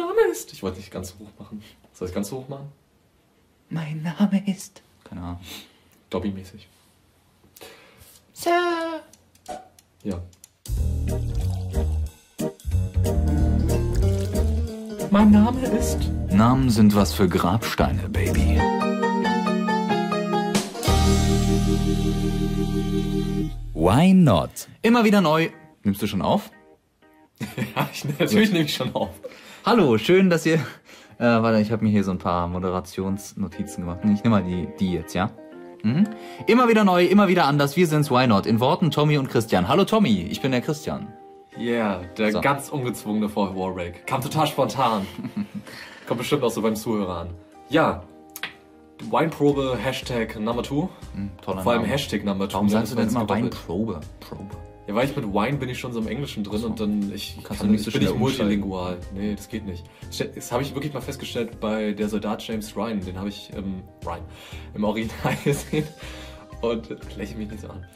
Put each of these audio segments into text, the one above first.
Name ist. Ich wollte nicht ganz hoch machen. Soll ich ganz hoch machen? Mein Name ist. Keine Ahnung. Dobby-mäßig. Sir. Ja. Mein Name ist. Namen sind was für Grabsteine, Baby. Why not? Immer wieder neu. Nimmst du schon auf? Ja, ich, natürlich nehme ich schon auf. Hallo, schön, dass ihr. Äh, warte, ich habe mir hier so ein paar Moderationsnotizen gemacht. Ich nehme mal die, die jetzt, ja? Mhm. Immer wieder neu, immer wieder anders. Wir sind's, Why Not? In Worten Tommy und Christian. Hallo Tommy, ich bin der Christian. Yeah, der So. ganz ungezwungene Fall Warwick. Kam total spontan. Kommt bestimmt auch so beim Zuhörer an. Ja. Weinprobe, Hashtag Number 2. Mhm, Vor allem Name. Hashtag Number 2. Warum sagst du denn immer Wein? Weinprobe? Probe. Ja, weil ich mit Wine bin ich schon so im Englischen drin und dann ich Kannst kann du nicht so ich bin umsteigen. multilingual. Nee, das geht nicht. Das habe ich wirklich mal festgestellt bei der Soldat James Ryan, den habe ich im Ryan im Original gesehen und lächle mich nicht so an.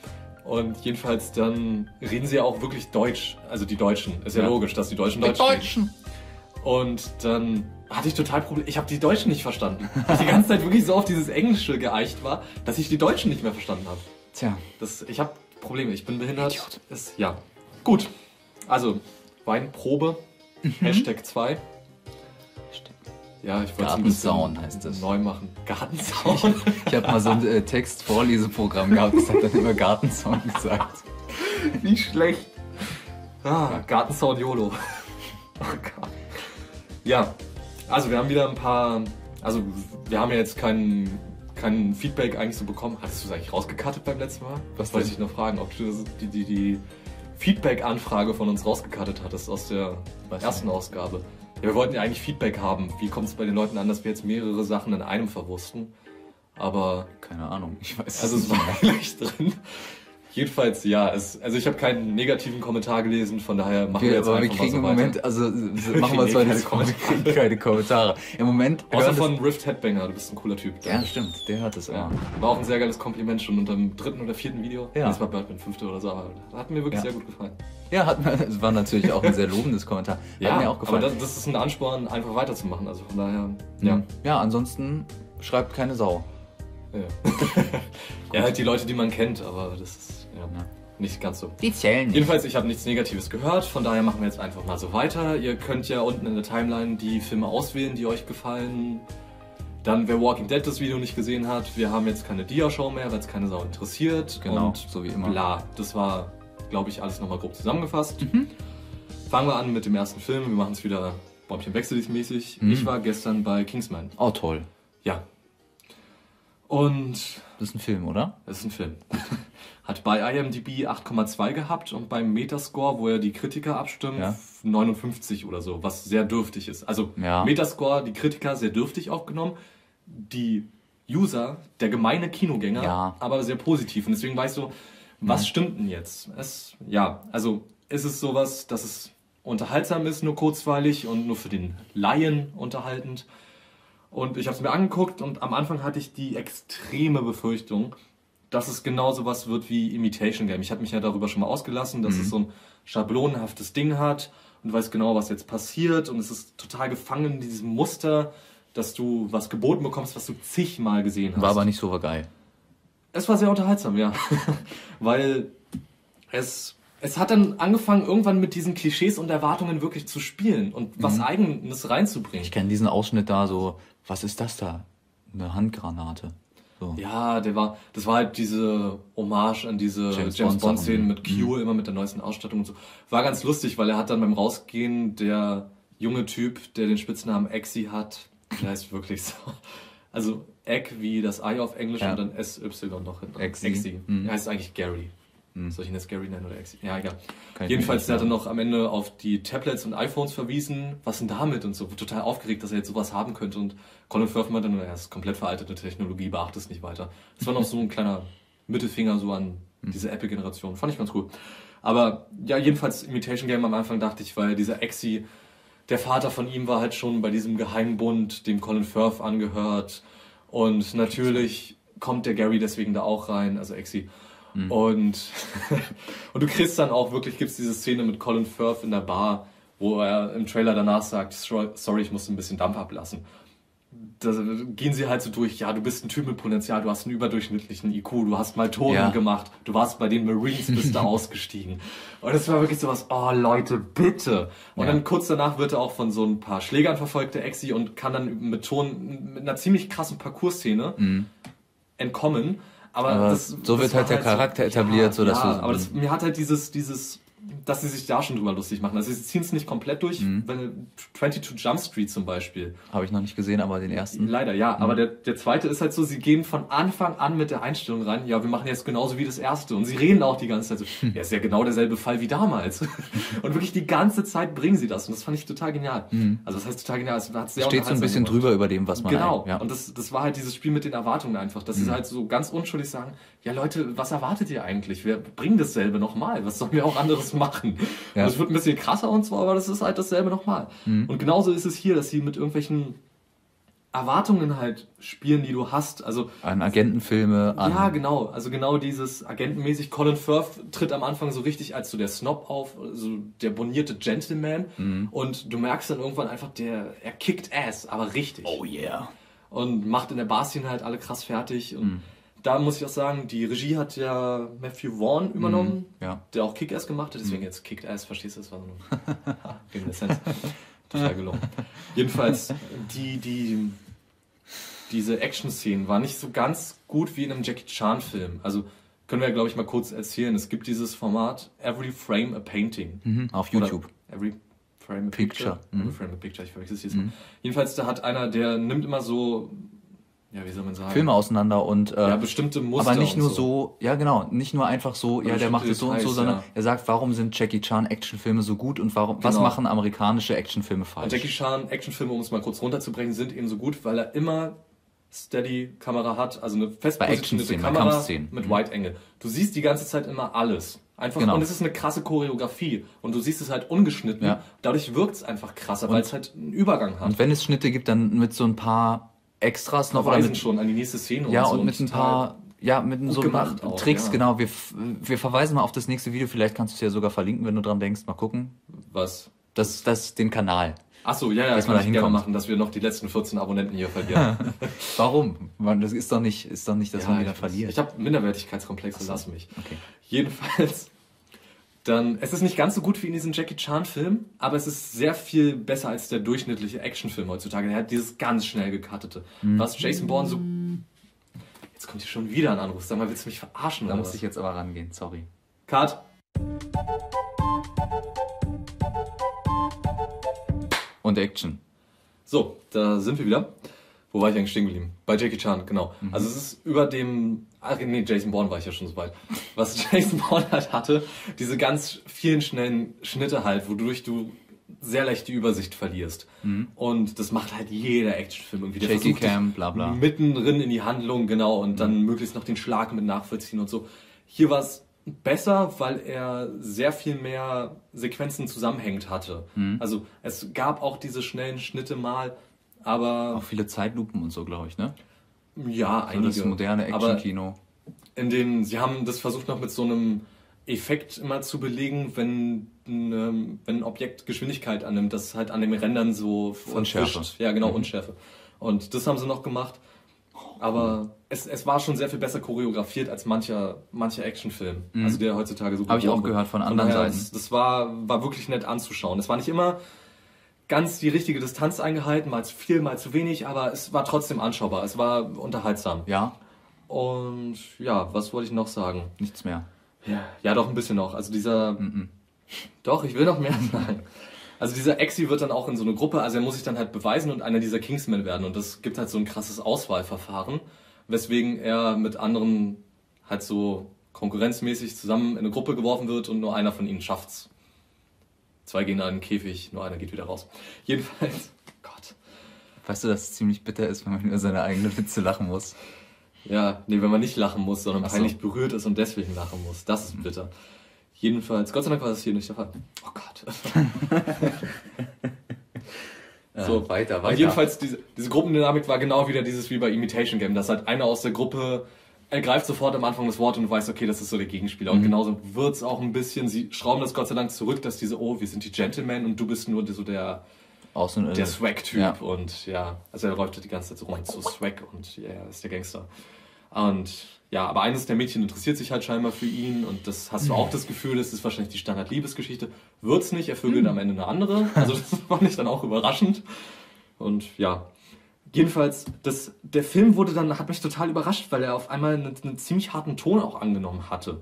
Und jedenfalls dann reden sie ja auch wirklich Deutsch, also die Deutschen. Ist ja, Ja. logisch, dass die Deutschen Die Deutsch reden. Deutschen. Und dann hatte ich total Probleme. Ich habe die Deutschen nicht verstanden. Weil ich die ganze Zeit wirklich so auf dieses Englische geeicht war, dass ich die Deutschen nicht mehr verstanden habe. Tja, Das, ich habe Probleme, ich bin behindert. Idiot. Ist, ja. Gut. Also, Weinprobe, Hashtag 2. Ja, ich wollte Gartenzaun heißt das. neu machen. Gartenzaun. Ich habe mal so ein äh, Text-Vorleseprogramm gehabt, das hat dann immer Gartenzaun gesagt. Wie schlecht. Ah, Gartenzaun YOLO. Oh Gott. Ja, also wir haben wieder ein paar. Also, wir haben ja jetzt kein, kein Feedback eigentlich so bekommen. Hattest du es eigentlich rausgekattet beim letzten Mal? Was wollte ich noch fragen, ob du die, die, die Feedback-Anfrage von uns rausgekattet hattest aus der Was ersten Ausgabe. Ja, wir wollten ja eigentlich Feedback haben. Wie kommt es bei den Leuten an, dass wir jetzt mehrere Sachen in einem verwursten? Aber Keine Ahnung, ich weiß also es es war nicht gleich drin. Jedenfalls, ja, es, also ich habe keinen negativen Kommentar gelesen, von daher machen wir, Wir, jetzt aber wir einfach kriegen im mal so Moment, weiter. also Wir machen wir kriegen zwar das keine wir kriegen keine Kommentare. Im Moment Außer von Rift Headbanger, du bist ein cooler Typ. Ja, stimmt, der hört es Ja. War auch ein sehr geiles Kompliment schon unter dem dritten oder vierten Video. Ja. Das war Birdman fünfte oder so, aber hat mir wirklich Ja. sehr gut gefallen. Ja, hat mir, es war natürlich auch ein sehr lobendes Kommentar. Hat mir auch aber gefallen. das, das ist ein Ansporn, einfach weiterzumachen. Also von daher, ja. ja. ja, ansonsten schreibt keine Sau. Ja, ja halt die Leute, die man kennt, aber das ist ja, Ja. nicht ganz so. Die zählen nicht. Jedenfalls, ich habe nichts Negatives gehört, von daher machen wir jetzt einfach mal so weiter. Ihr könnt ja unten in der Timeline die Filme auswählen, die euch gefallen. Dann, wer Walking Dead das Video nicht gesehen hat, wir haben jetzt keine Dia-Show mehr, weil es keine Sau interessiert. Genau, Und so wie immer. Bla, das war, glaube ich, alles nochmal grob zusammengefasst. Mhm. Fangen wir an mit dem ersten Film. Wir machen es wieder Bäumchen mäßig. Mhm. Ich war gestern bei Kingsman. Oh, toll. Ja. Und Das ist ein Film, oder? das ist ein Film. Hat bei IMDb 8,2 gehabt und beim Metascore, wo ja die Kritiker abstimmen, Ja. 59 oder so, was sehr dürftig ist. Also Ja. Metascore, die Kritiker sehr dürftig aufgenommen, die User, der gemeine Kinogänger, Ja. Mhm. aber sehr positiv. Und deswegen weißt du, was stimmt denn jetzt? Es, ja, also ist es sowas, dass es unterhaltsam ist, nur kurzweilig und nur für den Laien unterhaltend. Und ich habe es mir angeguckt und am Anfang hatte ich die extreme Befürchtung, dass es genau sowas wird wie Imitation Game. Ich habe mich ja darüber schon mal ausgelassen, dass es so ein schablonenhaftes Ding hat und du weißt genau, was jetzt passiert und es ist total gefangen in diesem Muster, dass du was geboten bekommst, was du zigmal gesehen hast. War aber nicht so geil. Es war sehr unterhaltsam, ja. Weil es, es hat dann angefangen, irgendwann mit diesen Klischees und Erwartungen wirklich zu spielen und was Eigenes reinzubringen. Ich kenne diesen Ausschnitt da so, was ist das da? Eine Handgranate. So. Ja, der war, das war halt diese Hommage an diese James James, Bond. Szenen mit Q, immer mit der neuesten Ausstattung und so. War ganz lustig, weil er hat dann beim Rausgehen der junge Typ, der den Spitznamen Exi hat, der heißt wirklich so. Also Egg wie das Ei auf Englisch Ja. und dann SY noch hinten. Exi. Mhm. Er heißt eigentlich Gary. Soll ich ihn jetzt Gary nennen oder Exi? Ja, egal. Kann Jedenfalls, der hat dann noch am Ende auf die Tablets und iPhones verwiesen. Was denn damit und so. Total aufgeregt, dass er jetzt sowas haben könnte. Und Colin Firth meinte dann, er ist komplett veraltete Technologie, beachte es nicht weiter. Das war noch so ein kleiner Mittelfinger so an diese Apple-Generation. Fand ich ganz cool. Aber ja, jedenfalls Imitation Game am Anfang dachte ich, weil dieser Exi, der Vater von ihm war halt schon bei diesem Geheimbund, dem Colin Firth angehört. Und natürlich kommt der Gary deswegen da auch rein, also Exi. Und, und du kriegst dann auch wirklich, gibt's diese Szene mit Colin Firth in der Bar, wo er im Trailer danach sagt, sorry, ich musste ein bisschen Dampf ablassen. Da gehen sie halt so durch, ja, du bist ein Typ mit Potenzial, du hast einen überdurchschnittlichen IQ, du hast mal Tore Ja. gemacht, du warst bei den Marines, bist da ausgestiegen. Und das war wirklich sowas, oh Leute, bitte. Und Ja. dann kurz danach wird er auch von so ein paar Schlägern verfolgt, der Exi, und kann dann mit Ton, mit einer ziemlich krassen Parcours-Szene entkommen. Aber. Aber das, so wird halt der Charakter etabliert, so dass ja, du- aber das, mir hat halt dieses, dieses, dass sie sich da schon drüber lustig machen. Also sie ziehen es nicht komplett durch, Mhm. wenn 22 Jump Street zum Beispiel. Habe ich noch nicht gesehen, aber den ersten. Leider, ja. Aber der, der zweite ist halt so, sie gehen von Anfang an mit der Einstellung rein, ja, wir machen jetzt genauso wie das erste. Und sie reden auch die ganze Zeit so, ja, ist ja genau derselbe Fall wie damals. Und wirklich die ganze Zeit bringen sie das. Und das fand ich total genial. Also das heißt total genial. Es hat sehr Mhm. Steht so ein bisschen gemacht. drüber über dem, was man Genau. ein- ja. Und das, das war halt dieses Spiel mit den Erwartungen einfach, dass Mhm. sie halt so ganz unschuldig sagen, ja Leute, was erwartet ihr eigentlich? Wir bringen dasselbe nochmal. Was sollen wir auch anderes machen? Ja. Und es wird ein bisschen krasser und so, aber das ist halt dasselbe nochmal. Mhm. Und genauso ist es hier, dass sie mit irgendwelchen Erwartungen halt spielen, die du hast. Also an Agentenfilme, an ja, genau. Also genau dieses agentenmäßig. Colin Firth tritt am Anfang so richtig als so der Snob auf, so der bonierte Gentleman. Mhm. Und du merkst dann irgendwann einfach, der er kickt Ass, aber richtig Oh yeah. und macht in der Barszene halt alle krass fertig. Mhm. Da muss ich auch sagen, die Regie hat ja Matthew Vaughn übernommen, Ja. der auch Kick-Ass gemacht hat. Deswegen Mhm. jetzt Kick-Ass, verstehst du? Das war so eine Reminiszenz. Total gelungen. Jedenfalls, die, die, diese Action-Szenen waren nicht so ganz gut wie in einem Jackie Chan-Film. Also können wir, glaube ich, mal kurz erzählen. Es gibt dieses Format Every Frame a Painting. Mhm, auf Oder YouTube. Every Frame a Picture. Picture. Mhm. Every Frame a Picture, ich verwechsel es jetzt mal. Jedenfalls, da hat einer, der nimmt immer so, ja, wie soll man sagen? Filme auseinander und äh, Ja, bestimmte Muster. aber nicht und nur so. ja genau, nicht nur einfach so, ja, der macht es so und so, sondern ja. er sagt, warum sind Jackie Chan Actionfilme so gut und warum, was Genau. machen amerikanische Actionfilme Und falsch? Jackie Chan Actionfilme, um es mal kurz runterzubrechen, sind eben so gut, weil er immer Steady-Kamera hat, also eine fest positionierte Kamera mit Mhm. Wide Angle. Du siehst die ganze Zeit immer alles. Einfach, Genau. und es ist eine krasse Choreografie. Und du siehst es halt ungeschnitten. Ja. Dadurch wirkt es einfach krasser, weil es halt einen Übergang hat. und wenn es Schnitte gibt, dann mit so ein paar Extras noch oder mit, schon an die nächste Szene ja und so. und mit ein paar ja, mit so gemacht auch, Tricks, ja. genau. Wir, wir verweisen mal auf das nächste Video, vielleicht kannst du es ja sogar verlinken, wenn du dran denkst. Mal gucken. Was? Das, das, den Kanal. Achso, ja, ja, Dass das man kann da ich gerne machen, dass wir noch die letzten 14 Abonnenten hier verlieren. Warum? Man, das ist doch nicht, ist doch nicht, dass man wieder verliert. Ich habe Minderwertigkeitskomplexe, lass mich. Okay. Jedenfalls, dann, es ist nicht ganz so gut wie in diesem Jackie Chan-Film, aber es ist sehr viel besser als der durchschnittliche Actionfilm heutzutage. Der hat dieses ganz schnell gecuttete. Mhm. Was Jason Bourne so. Jetzt kommt hier schon wieder ein Anruf. Sag mal, willst du mich verarschen? Da muss was? ich jetzt aber rangehen, sorry. Cut. Und Action. So, da sind wir wieder. Wo war ich eigentlich stehen geblieben? Bei Jackie Chan, genau. Mhm. Also es ist über dem, ach nee, Jason Bourne war ich ja schon so weit. Was Jason Bourne halt hatte, diese ganz vielen schnellen Schnitte halt, wodurch du sehr leicht die Übersicht verlierst. Und das macht halt jeder Actionfilm irgendwie. Der Mhm. Shaky Cam, bla, bla. mittendrin in die Handlung, genau, und dann Mhm. möglichst noch den Schlag mit nachvollziehen und so. Hier war es besser, weil er sehr viel mehr Sequenzen zusammenhängend hatte. Mhm. Also es gab auch diese schnellen Schnitte mal, aber Auch viele Zeitlupen und so, glaube ich, ne? Ja, So einige. das moderne Action-Kino. in den, sie haben das versucht noch mit so einem Effekt immer zu belegen, wenn, ein, wenn ein Objekt Geschwindigkeit annimmt, das halt an dem Rändern so Unschärfe. Ja, genau, Mhm. Unschärfe. Und das haben sie noch gemacht. Aber es, es war schon sehr viel besser choreografiert als mancher, mancher Actionfilm. Also der heutzutage so Mhm. Hab ich auch gehört von anderen Seiten. Das, das war, war wirklich nett anzuschauen. Es war nicht immer ganz die richtige Distanz eingehalten, mal zu viel, mal zu wenig, aber es war trotzdem anschaubar. Es war unterhaltsam. Ja, Und ja, was wollte ich noch sagen? nichts mehr. Ja, ja, doch ein bisschen noch. Also dieser. Mhm. Doch, ich will noch mehr sagen. Also dieser Exi wird dann auch in so eine Gruppe, also er muss sich dann halt beweisen und einer dieser Kingsmen werden. Und das gibt halt so ein krasses Auswahlverfahren, weswegen er mit anderen halt so konkurrenzmäßig zusammen in eine Gruppe geworfen wird und nur einer von ihnen schafft's. Zwei gehen in einen Käfig, nur einer geht wieder raus. Jedenfalls, Gott. Weißt du, dass es ziemlich bitter ist, wenn man über seine eigenen Witze lachen muss? Ja, nee, wenn man nicht lachen muss, sondern Ach so. peinlich berührt ist und deswegen lachen muss. Das ist bitter. Jedenfalls, Gott sei Dank war das hier nicht der Fall. Oh Gott. So, weiter, Und jedenfalls, diese, diese Gruppendynamik war genau wieder dieses wie bei Imitation Game, dass halt einer aus der Gruppe er greift sofort am Anfang das Wort und du weißt, okay, das ist so der Gegenspieler. Und genauso wird's auch ein bisschen, sie schrauben das Gott sei Dank zurück, dass diese, oh, wir sind die Gentlemen und du bist nur so der, Außen, der Swag-Typ. Ja. Und ja, also er läuft die ganze Zeit so rum zu Swag und ja, er ist der Gangster. Und ja, aber eines der Mädchen interessiert sich halt scheinbar für ihn und das hast du auch das Gefühl, das ist wahrscheinlich die Standard-Liebesgeschichte. Wird's nicht, er vögelt am Ende eine andere. Also das fand ich dann auch überraschend. Und ja, jedenfalls, das, der Film wurde dann, hat mich total überrascht, weil er auf einmal einen, einen ziemlich harten Ton auch angenommen hatte.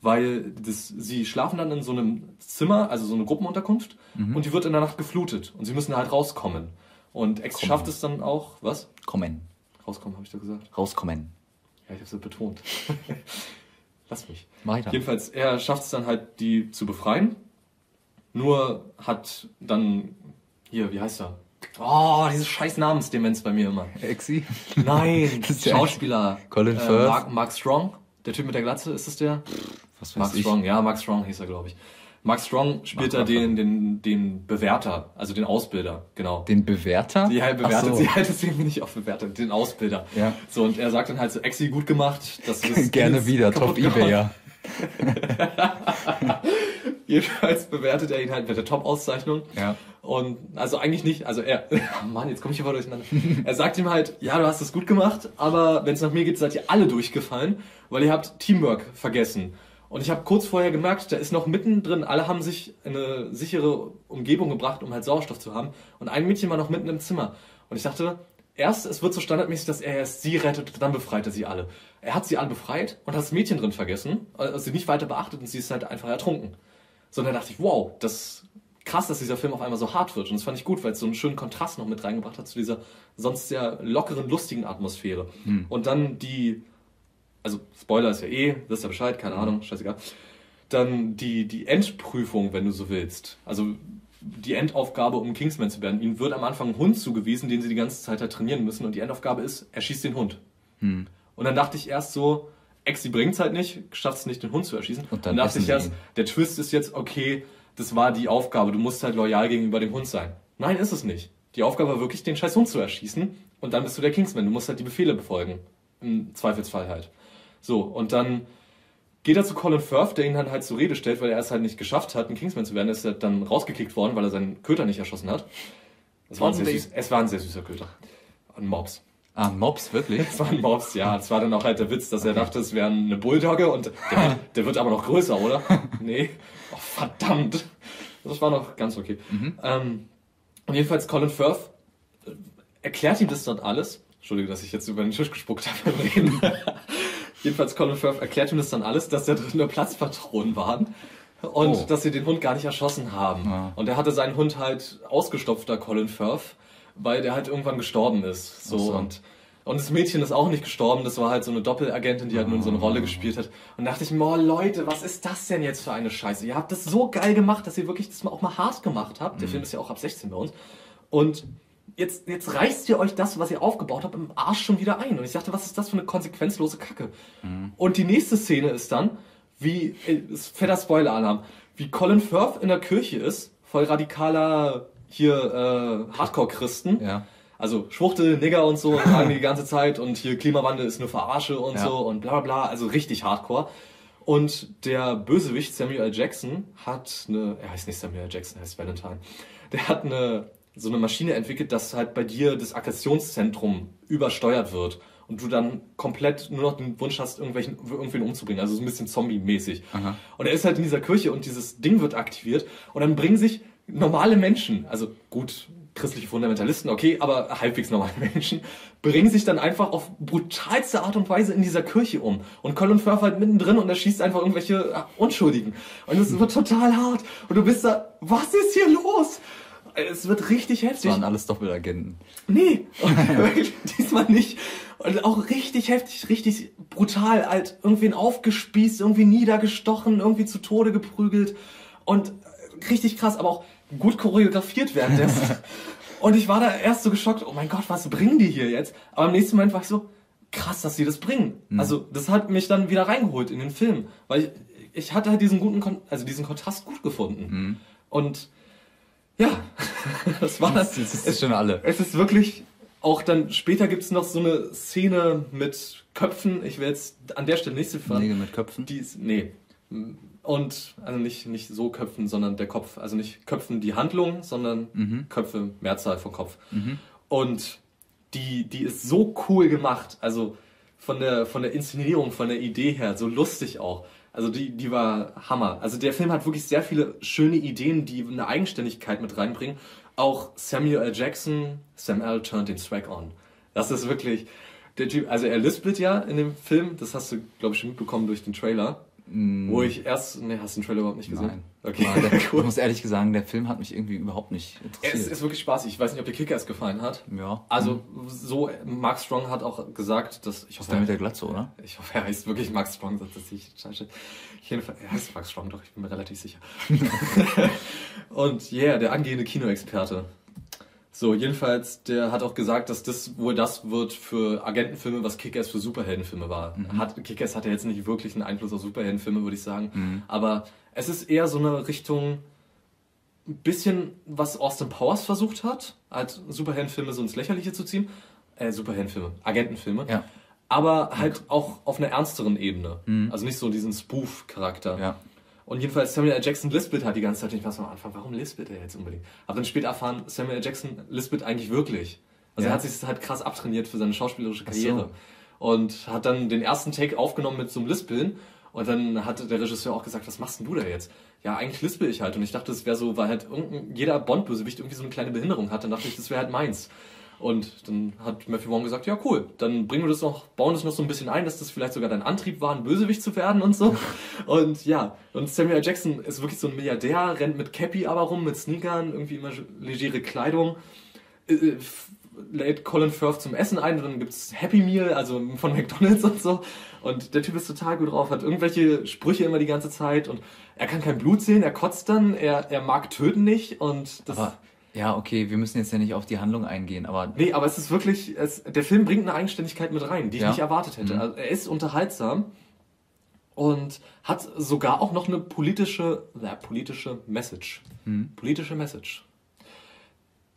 Weil das, sie schlafen dann in so einem Zimmer, also so eine Gruppenunterkunft, und die wird in der Nacht geflutet und sie müssen halt rauskommen. Und Ex schafft es dann auch, was? Kommen. Rauskommen, habe ich da gesagt? Rauskommen. Ja, ich habe es betont. Lass mich. Weiter. Jedenfalls, er schafft es dann halt, die zu befreien. Nur hat dann, hier, wie heißt er? Oh, diese scheiß Namensdemenz bei mir immer. Exi? Nein, Das ist ja Schauspieler. Colin äh, Firth. Mark, Mark Strong, der Typ mit der Glatze, ist es der? Was weiß Mark ich. Strong, ja, Mark Strong hieß er, glaube ich. Mark Strong spielt da den, den, den Bewerter, also den Ausbilder, genau. Den Bewerter? Ja, er bewertet so. sie halt, deswegen bin ich auch bewertet, den Ausbilder. Ja. So, und er sagt dann halt so, Exi, gut gemacht. Das ist Gerne wieder, top. Ebayer. Jedenfalls bewertet er ihn halt mit der Top-Auszeichnung. Ja. Und also eigentlich nicht, also er, Mann, jetzt komme ich hier voll durcheinander. Er sagt ihm halt, ja, du hast es gut gemacht, aber wenn es nach mir geht, seid ihr alle durchgefallen, weil ihr habt Teamwork vergessen. Und ich habe kurz vorher gemerkt, da ist noch mittendrin, alle haben sich in eine sichere Umgebung gebracht, um halt Sauerstoff zu haben. Und ein Mädchen war noch mitten im Zimmer. Und ich dachte, erst, es wird so standardmäßig, dass er erst sie rettet, dann befreit er sie alle. Er hat sie alle befreit und hat das Mädchen drin vergessen, also sie nicht weiter beachtet und sie ist halt einfach ertrunken. Sondern dachte ich, wow, das ist krass, dass dieser Film auf einmal so hart wird. Und das fand ich gut, weil es so einen schönen Kontrast noch mit reingebracht hat zu dieser sonst sehr lockeren, lustigen Atmosphäre. Und dann die, also Spoiler ist ja eh, wisst ihr Bescheid, keine Ahnung, scheißegal. Dann die, die Endprüfung, wenn du so willst. Also die Endaufgabe, um Kingsman zu werden. Ihnen wird am Anfang ein Hund zugewiesen, den sie die ganze Zeit halt trainieren müssen. Und die Endaufgabe ist, er schießt den Hund. Und dann dachte ich erst so, Exi bringt's halt nicht, schafft es nicht, den Hund zu erschießen. Und dann dachte ich erst, der Twist ist jetzt, okay, das war die Aufgabe, du musst halt loyal gegenüber dem Hund sein. Nein, ist es nicht. Die Aufgabe war wirklich, den scheiß Hund zu erschießen. Und dann bist du der Kingsman. Du musst halt die Befehle befolgen. Im Zweifelsfall halt. So, und dann geht er zu Colin Firth, der ihn dann halt zur Rede stellt, weil er es halt nicht geschafft hat, ein Kingsman zu werden. Er ist halt dann rausgekickt worden, weil er seinen Köter nicht erschossen hat. Es war ein sehr, Mobbing. süß, es war ein sehr süßer Köter. Ein Mops. Ah, Mobs, wirklich? Es war ein Mops, ja. Es war dann auch halt der Witz, dass er dachte, es wäre eine Bulldogge und der wird, der wird aber noch größer, oder? Nee. Oh, verdammt. Das war noch ganz okay. Ähm, und jedenfalls Colin Firth äh, erklärt ihm das dort alles. Entschuldige, dass ich jetzt über den Tisch gespuckt habe beim Reden. jedenfalls Colin Firth erklärt ihm das dann alles, dass da drin nur Platzpatronen waren. Und Oh. dass sie den Hund gar nicht erschossen haben. Ja. Und er hatte seinen Hund halt ausgestopft, der Colin Firth, weil der halt irgendwann gestorben ist. So, so. und und das Mädchen ist auch nicht gestorben, das war halt so eine Doppelagentin, die halt nur so eine Rolle gespielt hat. Und da dachte ich mir, oh Leute, was ist das denn jetzt für eine Scheiße? Ihr habt das so geil gemacht, dass ihr wirklich das mal auch mal hart gemacht habt. Der Film ist ja auch ab 16 bei uns. Und jetzt, jetzt reißt ihr euch das, was ihr aufgebaut habt, im Arsch schon wieder ein. Und ich dachte, was ist das für eine konsequenzlose Kacke? Und die nächste Szene ist dann, wie, äh, ist fetter Spoiler-Alarm, wie Colin Firth in der Kirche ist, voll radikaler, hier, äh, Hardcore-Christen. Ja. Also Schwuchtel, Nigger und so sagen die die ganze Zeit und hier Klimawandel ist nur Verarsche und Ja. so und bla bla bla, also richtig hardcore. Und der Bösewicht Samuel L. Jackson hat eine, er heißt nicht Samuel L. Jackson, er heißt Valentine. Der hat eine so eine Maschine entwickelt, dass halt bei dir das Aggressionszentrum übersteuert wird und du dann komplett nur noch den Wunsch hast, irgendwelchen, irgendwen umzubringen. Also so ein bisschen Zombie-mäßig. Und er ist halt in dieser Kirche und dieses Ding wird aktiviert und dann bringen sich normale Menschen, also gut, christliche Fundamentalisten, okay, aber halbwegs normale Menschen, bringen sich dann einfach auf brutalste Art und Weise in dieser Kirche um. Und Colin Firth halt mittendrin und er schießt einfach irgendwelche äh, Unschuldigen. Und es wird total hart. Und du bist da, was ist hier los? Es wird richtig Das heftig. waren alles Doppelagenten. Nee, diesmal nicht. Und auch richtig heftig, richtig brutal, halt irgendwen aufgespießt, irgendwie niedergestochen, irgendwie zu Tode geprügelt und richtig krass, aber auch gut choreografiert währenddessen. und ich war da erst so geschockt, oh mein Gott, was bringen die hier jetzt? Aber im nächsten Moment war ich so, krass, dass sie das bringen. Also das hat mich dann wieder reingeholt in den Film, weil ich, ich hatte halt diesen guten, Kon also diesen Kontrast gut gefunden. Und ja, das war das. Das ist schon alle. Es ist wirklich auch dann später gibt es noch so eine Szene mit Köpfen. Ich will jetzt an der Stelle nicht so Nägel mit Köpfen. Die ist, nee. Und also nicht, nicht so Köpfen, sondern der Kopf. Also nicht Köpfen die Handlung, sondern Mhm. Köpfe, Mehrzahl von Kopf. Und die, die ist so cool gemacht. Also von der, von der Inszenierung, von der Idee her, so lustig auch. Also die, die war Hammer. Also der Film hat wirklich sehr viele schöne Ideen, die eine Eigenständigkeit mit reinbringen. Auch Samuel L. Jackson, Sam L. turned den Swag on. Das ist wirklich der Typ. Also er lispelt ja in dem Film, das hast du, glaube ich, schon mitbekommen durch den Trailer. Wo ich erst. Ne, hast du den Trailer überhaupt nicht gesehen? Nein. Okay, der, cool. Ich muss ehrlich sagen, der Film hat mich irgendwie überhaupt nicht Es interessiert. ist wirklich spaßig. Ich weiß nicht, ob dir Kickers gefallen hat. ja. Also, so, Mark Strong hat auch gesagt, dass. Ich ist hoffe, der mit er, der Glatze, oder? ich hoffe, er heißt wirklich Mark Strong, sonst ist ich scheiße. Jedenfalls, er heißt Mark Strong, doch, ich bin mir relativ sicher. Und yeah, der angehende Kinoexperte. So, jedenfalls, der hat auch gesagt, dass das wohl das wird für Agentenfilme, was Kickers für Superheldenfilme war. Hat, Kickers hat ja jetzt nicht wirklich einen Einfluss auf Superheldenfilme, würde ich sagen. Aber es ist eher so eine Richtung, ein bisschen, was Austin Powers versucht hat, halt Superheldenfilme so ins Lächerliche zu ziehen. Äh, Superheldenfilme, Agentenfilme. Ja. Aber halt auch auf einer ernsteren Ebene. Also nicht so diesen Spoof-Charakter. Ja. Und jedenfalls Samuel L. Jackson lispelt halt die ganze Zeit. Ich war so am Anfang, warum lispelt er jetzt unbedingt? Hab dann später erfahren, Samuel L. Jackson lispelt eigentlich wirklich. Also Ja. er hat sich halt krass abtrainiert für seine schauspielerische so. Karriere. Und hat dann den ersten Take aufgenommen mit so einem Lispeln. Und dann hat der Regisseur auch gesagt, was machst denn du da jetzt? Ja, eigentlich lispel ich halt. Und ich dachte, das wäre so, weil halt jeder Bond-Bösewicht irgendwie so eine kleine Behinderung hat. Dann dachte ich, das wäre halt meins. Und dann hat Matthew Vaughn gesagt, ja cool, dann bringen wir das noch, bauen das noch so ein bisschen ein, dass das vielleicht sogar dein Antrieb war, ein Bösewicht zu werden und so. Und ja, und Samuel L. Jackson ist wirklich so ein Milliardär, rennt mit Cappy aber rum, mit Sneakern, irgendwie immer legere Kleidung. Äh, äh, lädt Colin Firth zum Essen ein und dann gibt's Happy Meal, also von McDonalds und so. Und der Typ ist total gut drauf, hat irgendwelche Sprüche immer die ganze Zeit und er kann kein Blut sehen, er kotzt dann, er, er mag töten nicht und das... Aber, ja, okay, wir müssen jetzt ja nicht auf die Handlung eingehen, aber Nee, aber es ist wirklich, es, der Film bringt eine Eigenständigkeit mit rein, die ich Ja. nicht erwartet hätte. Mhm. Also er ist unterhaltsam und hat sogar auch noch eine politische, na, politische Message. Mhm. Politische Message.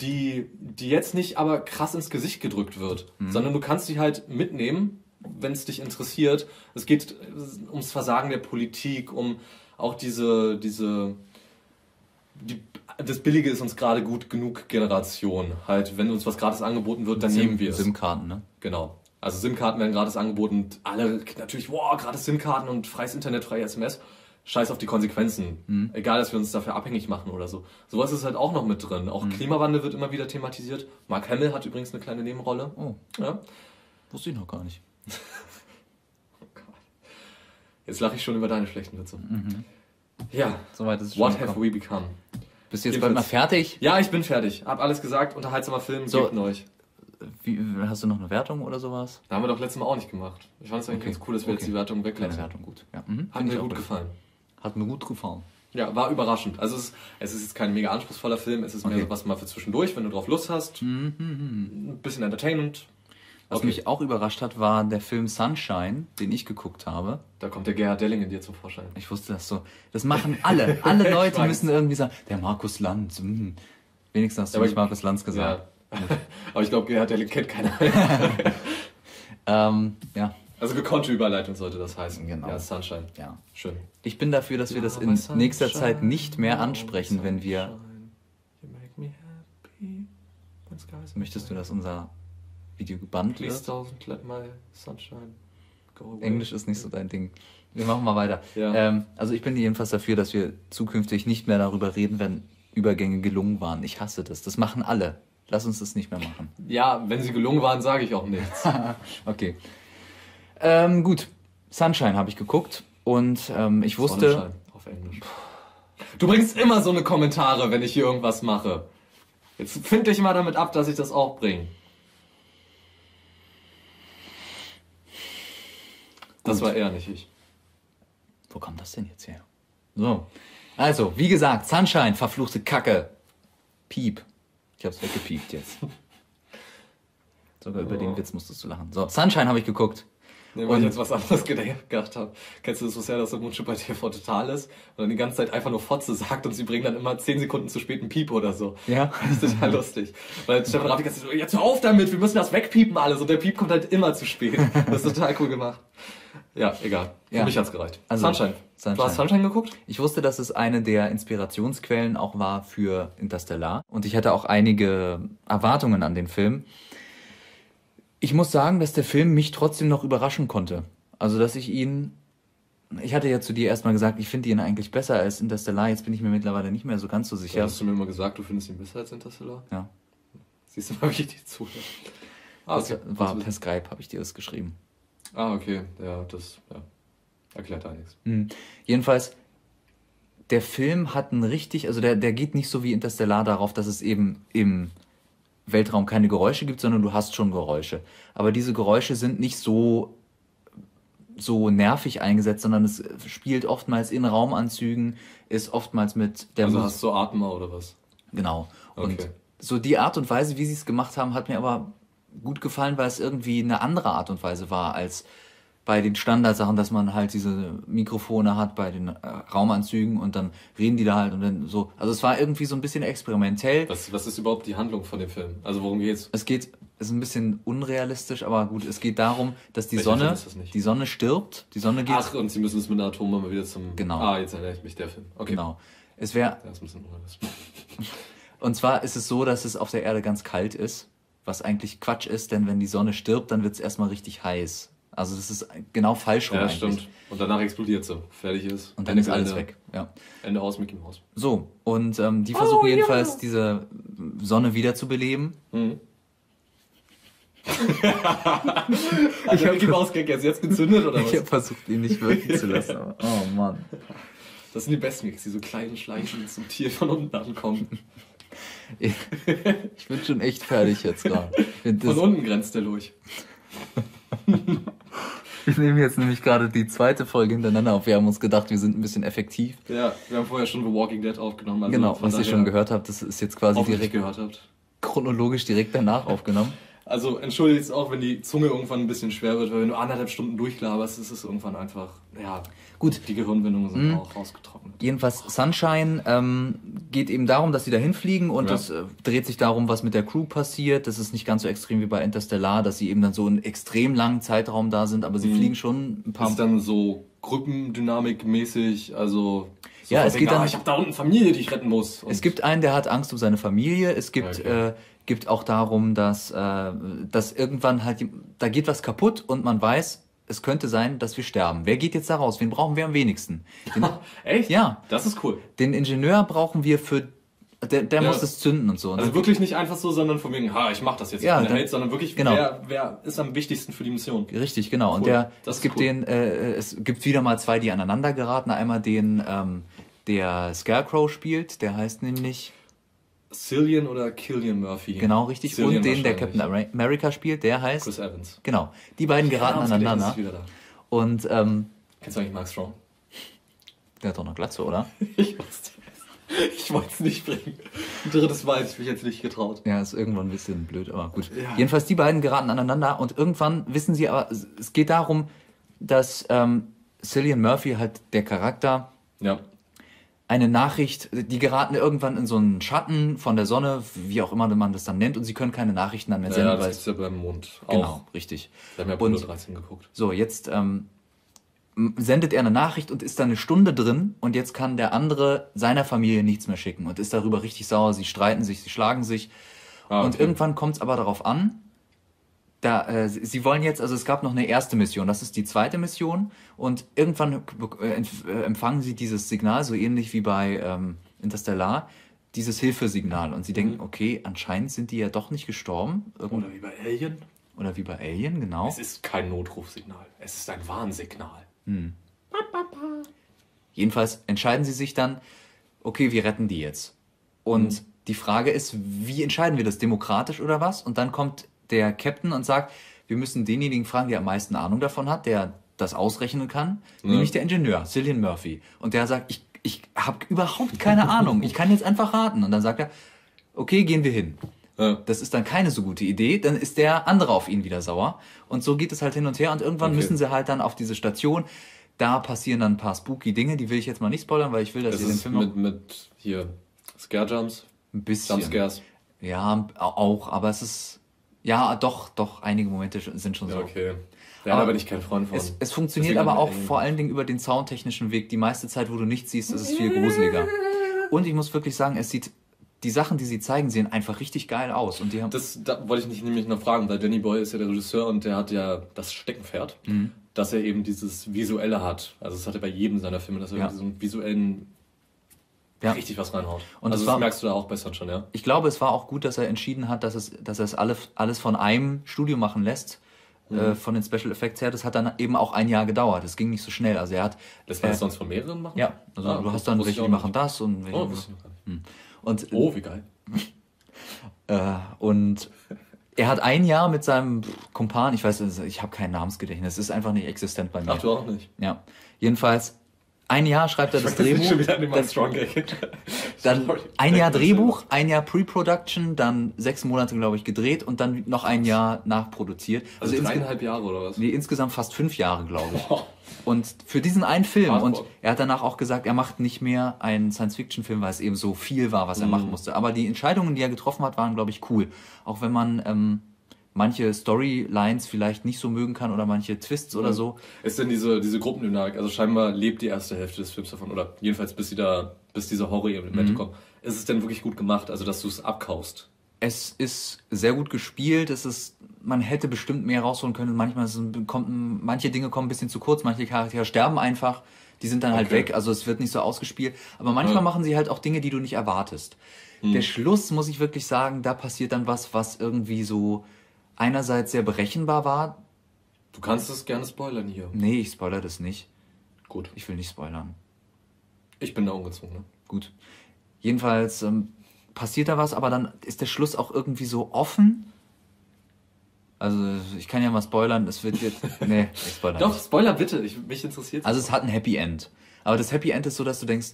Die, die jetzt nicht aber krass ins Gesicht gedrückt wird, Mhm. sondern du kannst die halt mitnehmen, wenn es dich interessiert. Es geht ums Versagen der Politik, um auch diese, diese, die, das Billige ist uns gerade gut genug Generation. Halt, wenn uns was gratis angeboten wird, dann nehmen wir es. SIM-Karten, ne? Genau. Also SIM-Karten werden gratis angeboten. und Alle natürlich, wow, gratis SIM-Karten und freies Internet, freie SMS. Scheiß auf die Konsequenzen. Mhm. Egal, dass wir uns dafür abhängig machen oder so. Sowas ist halt auch noch mit drin. Mhm. Auch Klimawandel wird immer wieder thematisiert. Mark Hamill hat übrigens eine kleine Nebenrolle. Oh, Ja. wusste ich noch gar nicht. Jetzt lache ich schon über deine schlechten Witze. Mhm. Ja. Soweit ist es What schon have we become? Bist du jetzt bald mal fertig? Ja, ich bin fertig. Hab alles gesagt. Unterhaltsamer Film. So. Gebt euch. Wie, hast du noch eine Wertung oder sowas? Da haben wir doch letztes Mal auch nicht gemacht. Ich fand es eigentlich Okay. ganz cool, dass wir jetzt Okay. die Wertung weglassen. Wertung, gut. Ja. Mhm. Hat mir gut gefallen. Hat mir gut gefallen. Ja, war überraschend. Also es ist, es ist jetzt kein mega anspruchsvoller Film, es ist mehr Okay. so was mal für zwischendurch, wenn du drauf Lust hast. Mhm, mhm. Ein bisschen Entertainment. Was Okay. mich auch überrascht hat, war der Film Sunshine, den ich geguckt habe. Da kommt der Gerhard Delling in dir zum Vorschein. Ich wusste das so. Das machen alle. Alle Leute müssen irgendwie sagen, der Markus Lanz. mh. Wenigstens hast du Aber nicht ich- Markus Lanz gesagt. Ja. Aber ich glaube, Gerhard Delling kennt keiner. Ähm, ja, Also gekonnte Überleitung sollte das heißen. Genau. Ja, Sunshine. ja. Schön. Ich bin dafür, dass wir das in nächster Zeit nicht mehr ansprechen, wenn wir. You make me happy when skies are Möchtest du, dass unser Video gebannt Please wird? don't let my sunshine go away. Englisch ist nicht so dein Ding. Wir machen mal weiter. Ja. Ähm, also ich bin jedenfalls dafür, dass wir zukünftig nicht mehr darüber reden, wenn Übergänge gelungen waren. Ich hasse das. Das machen alle. Lass uns das nicht mehr machen. Ja, wenn sie gelungen waren, sage ich auch nichts. Okay. Ähm, gut. Sunshine habe ich geguckt und ähm, ich wusste. Sonnenschein auf Englisch. Du bringst immer so eine Kommentare, wenn ich hier irgendwas mache. Jetzt find dich mal damit ab, dass ich das auch bringe. Das Gut. war eher nicht ich. Wo kommt das denn jetzt her? So. Also, wie gesagt, Sunshine, verfluchte Kacke. Piep. Ich hab's weggepiept jetzt. Sogar über Oh. den Witz musstest du lachen. So, Sunshine habe ich geguckt. Nee, weil ich jetzt was anderes gedacht habe. Kennst du das, was ja das Mundschuh bei TV total ist? Und dann die ganze Zeit einfach nur Fotze sagt und sie bringen dann immer 10 Sekunden zu spät einen Piep oder so. Ja. Das ist total lustig. Weil Stefan ganze Zeit so, jetzt hör auf damit, wir müssen das wegpiepen alles. Und der Piep kommt halt immer zu spät. Das ist total cool gemacht. Ja, egal. Für Ja. mich hat's gereicht. Also, Sunshine. Sunshine. Du hast Sunshine geguckt? Ich wusste, dass es eine der Inspirationsquellen auch war für Interstellar. Und ich hatte auch einige Erwartungen an den Film. Ich muss sagen, dass der Film mich trotzdem noch überraschen konnte. Also, dass ich ihn. Ich hatte ja zu dir erstmal gesagt, ich finde ihn eigentlich besser als Interstellar. Jetzt bin ich mir mittlerweile nicht mehr so ganz so Ja. sicher. Hast du mir immer gesagt, du findest ihn besser als Interstellar? Ja. Siehst du mal, wie ich dir zuhöre. Ah, Das okay. war per Skype, habe ich dir das geschrieben. Ah, okay. Ja, das ja. erklärt da nichts. Mhm. Jedenfalls, der Film hat einen richtig, also der, der geht nicht so wie Interstellar darauf, dass es eben im Weltraum keine Geräusche gibt, sondern du hast schon Geräusche. Aber diese Geräusche sind nicht so, so nervig eingesetzt, sondern es spielt oftmals in Raumanzügen, ist oftmals mit der Also Mus- hast du Atmer oder was? Genau. Und Okay. so die Art und Weise, wie sie es gemacht haben, hat mir aber gut gefallen, weil es irgendwie eine andere Art und Weise war als bei den Standardsachen, dass man halt diese Mikrofone hat bei den äh, Raumanzügen und dann reden die da halt und dann so. Also es war irgendwie so ein bisschen experimentell. Was, was ist überhaupt die Handlung von dem Film? Also worum geht's? Es geht, ist ein bisschen unrealistisch, aber gut, es geht darum, dass die Welcher Film Sonne, das die Sonne stirbt, die Sonne geht, Ach, und sie müssen es mit einer Atombombe wieder zum... Genau. Ah, jetzt erinnere ich mich, der Film. Okay. genau. Es wäre, Ja, ist ein bisschen unrealistisch. Und zwar ist es so, dass es auf der Erde ganz kalt ist, was eigentlich Quatsch ist, denn wenn die Sonne stirbt, dann wird es erstmal richtig heiß. Also das ist genau falsch rum Ja, eigentlich. stimmt. Und danach explodiert sie. Fertig ist. Und dann ist alles Ende, weg. Ja. Ende aus, Mickey Mouse. So, und ähm, Oh, die versuchen jedenfalls diese Sonne wiederzubeleben. Mhm. ich habe Mickey Mouse Gag jetzt, jetzt gezündet oder Ich was? habe versucht, ihn nicht wirken zu lassen. Aber, oh Mann. Das sind die besten Gags, die so klein schleichend zum Tier von unten ankommen. Ich, ich bin schon echt fertig jetzt gerade. Ich Von unten grenzt der durch. Wir nehmen jetzt nämlich gerade die zweite Folge hintereinander auf. Wir haben uns gedacht, wir sind ein bisschen effektiv. Ja, wir haben vorher schon The Walking Dead aufgenommen. Also genau, was ihr schon gehört habt, das ist jetzt quasi direkt gehört habt. chronologisch direkt danach aufgenommen. Also entschuldigt es auch, wenn die Zunge irgendwann ein bisschen schwer wird, weil wenn du anderthalb Stunden durchlaberst, ist es irgendwann einfach, ja, Gut, die Gehirnwindungen sind Mhm. auch rausgetrocknet. Jedenfalls Sunshine ähm, geht eben darum, dass sie da hinfliegen und Ja. es äh, dreht sich darum, was mit der Crew passiert. Das ist nicht ganz so extrem wie bei Interstellar, dass sie eben dann so einen extrem langen Zeitraum da sind, aber sie Mhm. fliegen schon ein paar. Ist dann so Gruppendynamik-mäßig, also so Ja, es geht dann- ah, ich habe da unten Familie, die ich retten muss. Und es gibt einen, der hat Angst um seine Familie. Es gibt Okay. äh, gibt auch darum, dass äh, dass irgendwann halt da geht was kaputt und man weiß, es könnte sein, dass wir sterben. Wer geht jetzt da raus? Wen brauchen wir am wenigsten? Den, Echt? Ja. Das ist cool. den Ingenieur brauchen wir für der, der Ja. muss es zünden und so. Und Also wirklich nicht einfach so, sondern von wegen, ha, ich mach das jetzt, Ja, ich bin der Held, sondern wirklich, genau. wer, wer ist am wichtigsten für die Mission? Richtig, genau. Und Cool. der, Das es gibt cool. den, äh, es gibt wieder mal zwei, die aneinander geraten. Einmal den, ähm, der Scarecrow spielt, der heißt nämlich Cillian oder Killian Murphy? genau richtig. Cillian und den, der. Captain America spielt, der heißt Chris Evans. genau. Die beiden geraten Namensgedächtnis aneinander. Und ähm, Kennst du eigentlich Mark Strong? der hat doch noch Glatze, oder? Ich wusste es. Ich wollte es nicht bringen. Ein drittes Mal hätte ich mich jetzt nicht getraut. Ja, ist irgendwann ein bisschen blöd, aber gut. Ja. Jedenfalls die beiden geraten aneinander und irgendwann wissen sie aber, es es geht darum, dass ähm, Cillian Murphy halt der Charakter Ja. Eine Nachricht, die geraten irgendwann in so einen Schatten von der Sonne, wie auch immer man das dann nennt, und sie können keine Nachrichten dann mehr Ja, senden, das weil gibt's ja beim Mond auch. genau, richtig. Wir haben ja Und- Apollo 13 geguckt. So, jetzt ähm, sendet er eine Nachricht und ist da eine Stunde drin und jetzt kann der andere seiner Familie nichts mehr schicken und ist darüber richtig sauer. Sie streiten sich, sie schlagen sich Ah, und okay. irgendwann kommt es aber darauf an, da, äh, sie wollen jetzt, also es gab noch eine erste Mission, das ist die zweite Mission und irgendwann äh, äh, empfangen sie dieses Signal, so ähnlich wie bei ähm, Interstellar, dieses Hilfesignal und sie denken, Mhm. okay, anscheinend sind die ja doch nicht gestorben Irgend Oder wie bei Alien. oder wie bei Alien, genau. Es ist kein Notrufsignal. Es ist ein Warnsignal. Jedenfalls entscheiden sie sich dann, okay, wir retten die jetzt. Und die Frage ist, wie entscheiden wir das? Demokratisch oder was? Und dann kommt der Captain und sagt, wir müssen denjenigen fragen, der am meisten Ahnung davon hat, der das ausrechnen kann, nämlich der Ingenieur, Cillian Murphy. Und der sagt, ich, ich habe überhaupt keine Ahnung, ich kann jetzt einfach raten. Und dann sagt er, okay, gehen wir hin. Ja. das ist dann keine so gute Idee, dann ist der andere auf ihn wieder sauer. Und so geht es halt hin und her und irgendwann Okay. müssen sie halt dann auf diese Station. Da passieren dann ein paar spooky Dinge, die will ich jetzt mal nicht spoilern, weil ich will, dass Das ihr den Film mit, mit hier Scare Jumps, ein bisschen. Jumpscares. Ja, auch, aber es ist, ja, doch, doch, einige Momente sind schon Ja, so. okay. Ja, Aber da bin ich kein Freund von. Es, es funktioniert Deswegen aber auch vor allen Dingen über den soundtechnischen Weg. Die meiste Zeit, wo du nichts siehst, ist es viel gruseliger. Und ich muss wirklich sagen, es sieht, die Sachen, die sie zeigen, sehen einfach richtig geil aus. Und die haben, Das da wollte ich nicht nämlich noch fragen, weil Danny Boy ist ja der Regisseur und der hat ja das Steckenpferd, Mhm. dass er eben dieses Visuelle hat. Also das hat er bei jedem seiner Filme, dass er Ja. diesen visuellen Ja. richtig was reinhaut. Und also das das war- merkst du da auch besser schon, ja. ich glaube, es war auch gut, dass er entschieden hat, dass, es, dass er es alle, alles von einem Studio machen lässt. Mhm. Äh, von den Special Effects her. Das hat dann eben auch ein Jahr gedauert. Es ging nicht so schnell. Also er hat. Das man äh, das sonst von mehreren machen? Ja, also Ah, du hast dann welche, die machen nicht. das und welche. Oh, nicht. und oh, wie geil. Äh, und er hat ein Jahr mit seinem Kumpan, ich weiß, ich habe kein Namensgedächtnis, es ist einfach nicht existent bei mir. Ach, du auch nicht. Ja. Jedenfalls, ein Jahr schreibt er das Drehbuch. schon wieder an den dann, ein Jahr Drehbuch, ein Jahr Pre-Production, dann sechs Monate, glaube ich, gedreht und dann noch ein Jahr nachproduziert. Also, insge- dreieinhalb Jahre oder was? nee, insgesamt fast fünf Jahre, glaube ich. Oh. Und für diesen einen Film, Hardcore. und er hat danach auch gesagt, er macht nicht mehr einen Science-Fiction-Film, weil es eben so viel war, was er Mhm. machen musste. Aber die Entscheidungen, die er getroffen hat, waren, glaube ich, cool. Auch wenn man ähm, manche Storylines vielleicht nicht so mögen kann oder manche Twists oder so. Ist denn diese, diese Gruppendynamik, also scheinbar lebt die erste Hälfte des Films davon, oder jedenfalls bis, sie da, bis diese Mhm. Horror-Elemente kommen. Ist es denn wirklich gut gemacht, also dass du es abkaust? Es ist sehr gut gespielt. Es ist, man hätte bestimmt mehr rausholen können. Manchmal sind, kommt, manche Dinge kommen ein bisschen zu kurz. Manche Charaktere sterben einfach. Die sind dann halt Okay. weg. Also es wird nicht so ausgespielt. Aber manchmal Ja. machen sie halt auch Dinge, die du nicht erwartest. Der Schluss, muss ich wirklich sagen, da passiert dann was, was irgendwie so einerseits sehr berechenbar war. Du kannst es gerne spoilern hier. Nee, ich spoilere das nicht. Gut. Ich will nicht spoilern. Ich bin da ungezwungen, ne? Gut. Jedenfalls ähm, passiert da was, aber dann ist der Schluss auch irgendwie so offen. Also ich kann ja mal spoilern, es wird jetzt. Nee, ich spoilere Doch, nicht. Spoiler bitte, ich, mich interessiert Also es hat ein Happy End. Aber das Happy End ist so, dass du denkst,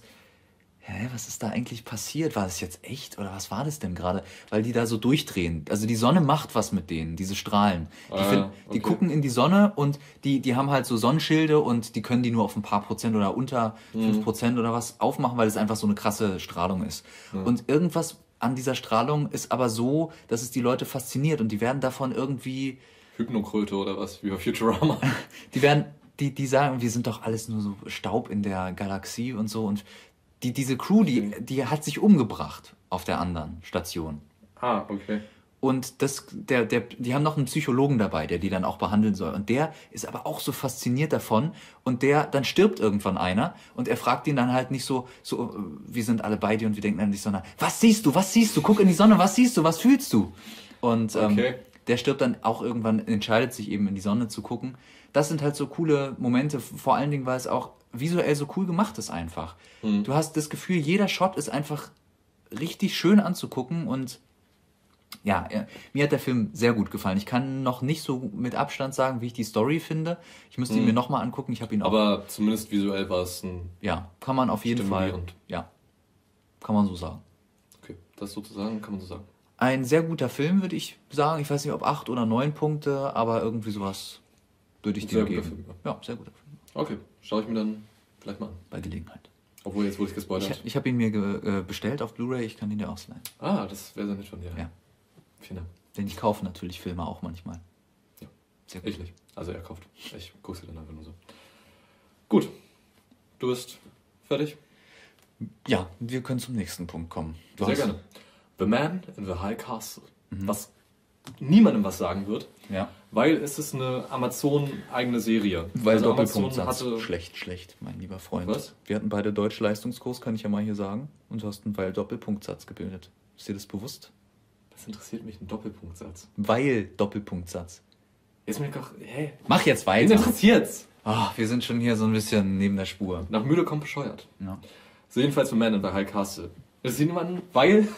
hä, was ist da eigentlich passiert? War das jetzt echt oder was war das denn gerade? Weil die da so durchdrehen. Also die Sonne macht was mit denen, diese Strahlen. Die, Ah, find, die okay. gucken in die Sonne und die, die haben halt so Sonnenschilde und die können die nur auf ein paar Prozent oder unter Mhm. fünf Prozent oder was aufmachen, weil es einfach so eine krasse Strahlung ist. Und irgendwas an dieser Strahlung ist aber so, dass es die Leute fasziniert und die werden davon irgendwie Hypnokröte oder was, wie bei Futurama. die werden, die, die sagen, wir sind doch alles nur so Staub in der Galaxie und so. Und die, diese Crew, die, die hat sich umgebracht auf der anderen Station. ah, okay. Und das, der, der, die haben noch einen Psychologen dabei, der die dann auch behandeln soll. Und der ist aber auch so fasziniert davon. Und der, dann stirbt irgendwann einer. Und er fragt ihn dann halt nicht so, so, äh, wir sind alle bei dir und wir denken an dich, sondern, was siehst du, was siehst du? Guck in die Sonne, was siehst du, was fühlst du? Und ähm, Okay. der stirbt dann auch irgendwann, entscheidet sich eben in die Sonne zu gucken. Das sind halt so coole Momente, vor allen Dingen, weil es auch visuell so cool gemacht ist einfach. Du hast das Gefühl, jeder Shot ist einfach richtig schön anzugucken und ja, ja, mir hat der Film sehr gut gefallen. Ich kann noch nicht so mit Abstand sagen, wie ich die Story finde. Ich müsste ihn mir nochmal angucken. Ich habe ihn auch. Aber zumindest visuell war es ein. ja, kann man auf jeden Fall. Ja, kann man so sagen. Okay, das sozusagen kann man so sagen. Ein sehr guter Film, würde ich sagen. Ich weiß nicht, ob acht oder neun Punkte, aber irgendwie sowas würde ich Sehr dir guter geben. Film, ja, sehr guter Film. Okay, schaue ich mir dann vielleicht mal an. Bei Gelegenheit. Obwohl, jetzt wurde ich gespoilert. Ich, ich habe ihn mir ge, äh, bestellt auf Blu-ray. Ich kann ihn dir ausleihen. ah, das wäre sehr nett von dir. Ja. Vielen Dank. Denn ich kaufe natürlich Filme auch manchmal. Ja. Sehr gut. Ich nicht. Also er kauft. Ich gucke sie dann einfach nur so. Gut. Du bist fertig? Ja, wir können zum nächsten Punkt kommen. Du Sehr gerne. The Man in the High Castle. Mhm. Was niemandem was sagen wird, Ja. weil es ist eine Amazon-eigene Serie. Weil Also Doppelpunktsatz. hatte. Schlecht, schlecht, mein lieber Freund. Was? Wir hatten beide Deutsch-Leistungskurs, kann ich ja mal hier sagen. Und du hast einen Weil Doppelpunktsatz gebildet. Ist dir das bewusst? Das interessiert mich, ein Doppelpunktsatz. Weil Doppelpunktsatz. Jetzt bin ich doch. Hä? Mach jetzt Wen weiter. interessiert's? Ah, wir sind schon hier so ein bisschen neben der Spur. Nach müde kommt bescheuert. Ja. So jedenfalls The Man in the High Castle. Interessiert niemanden, weil.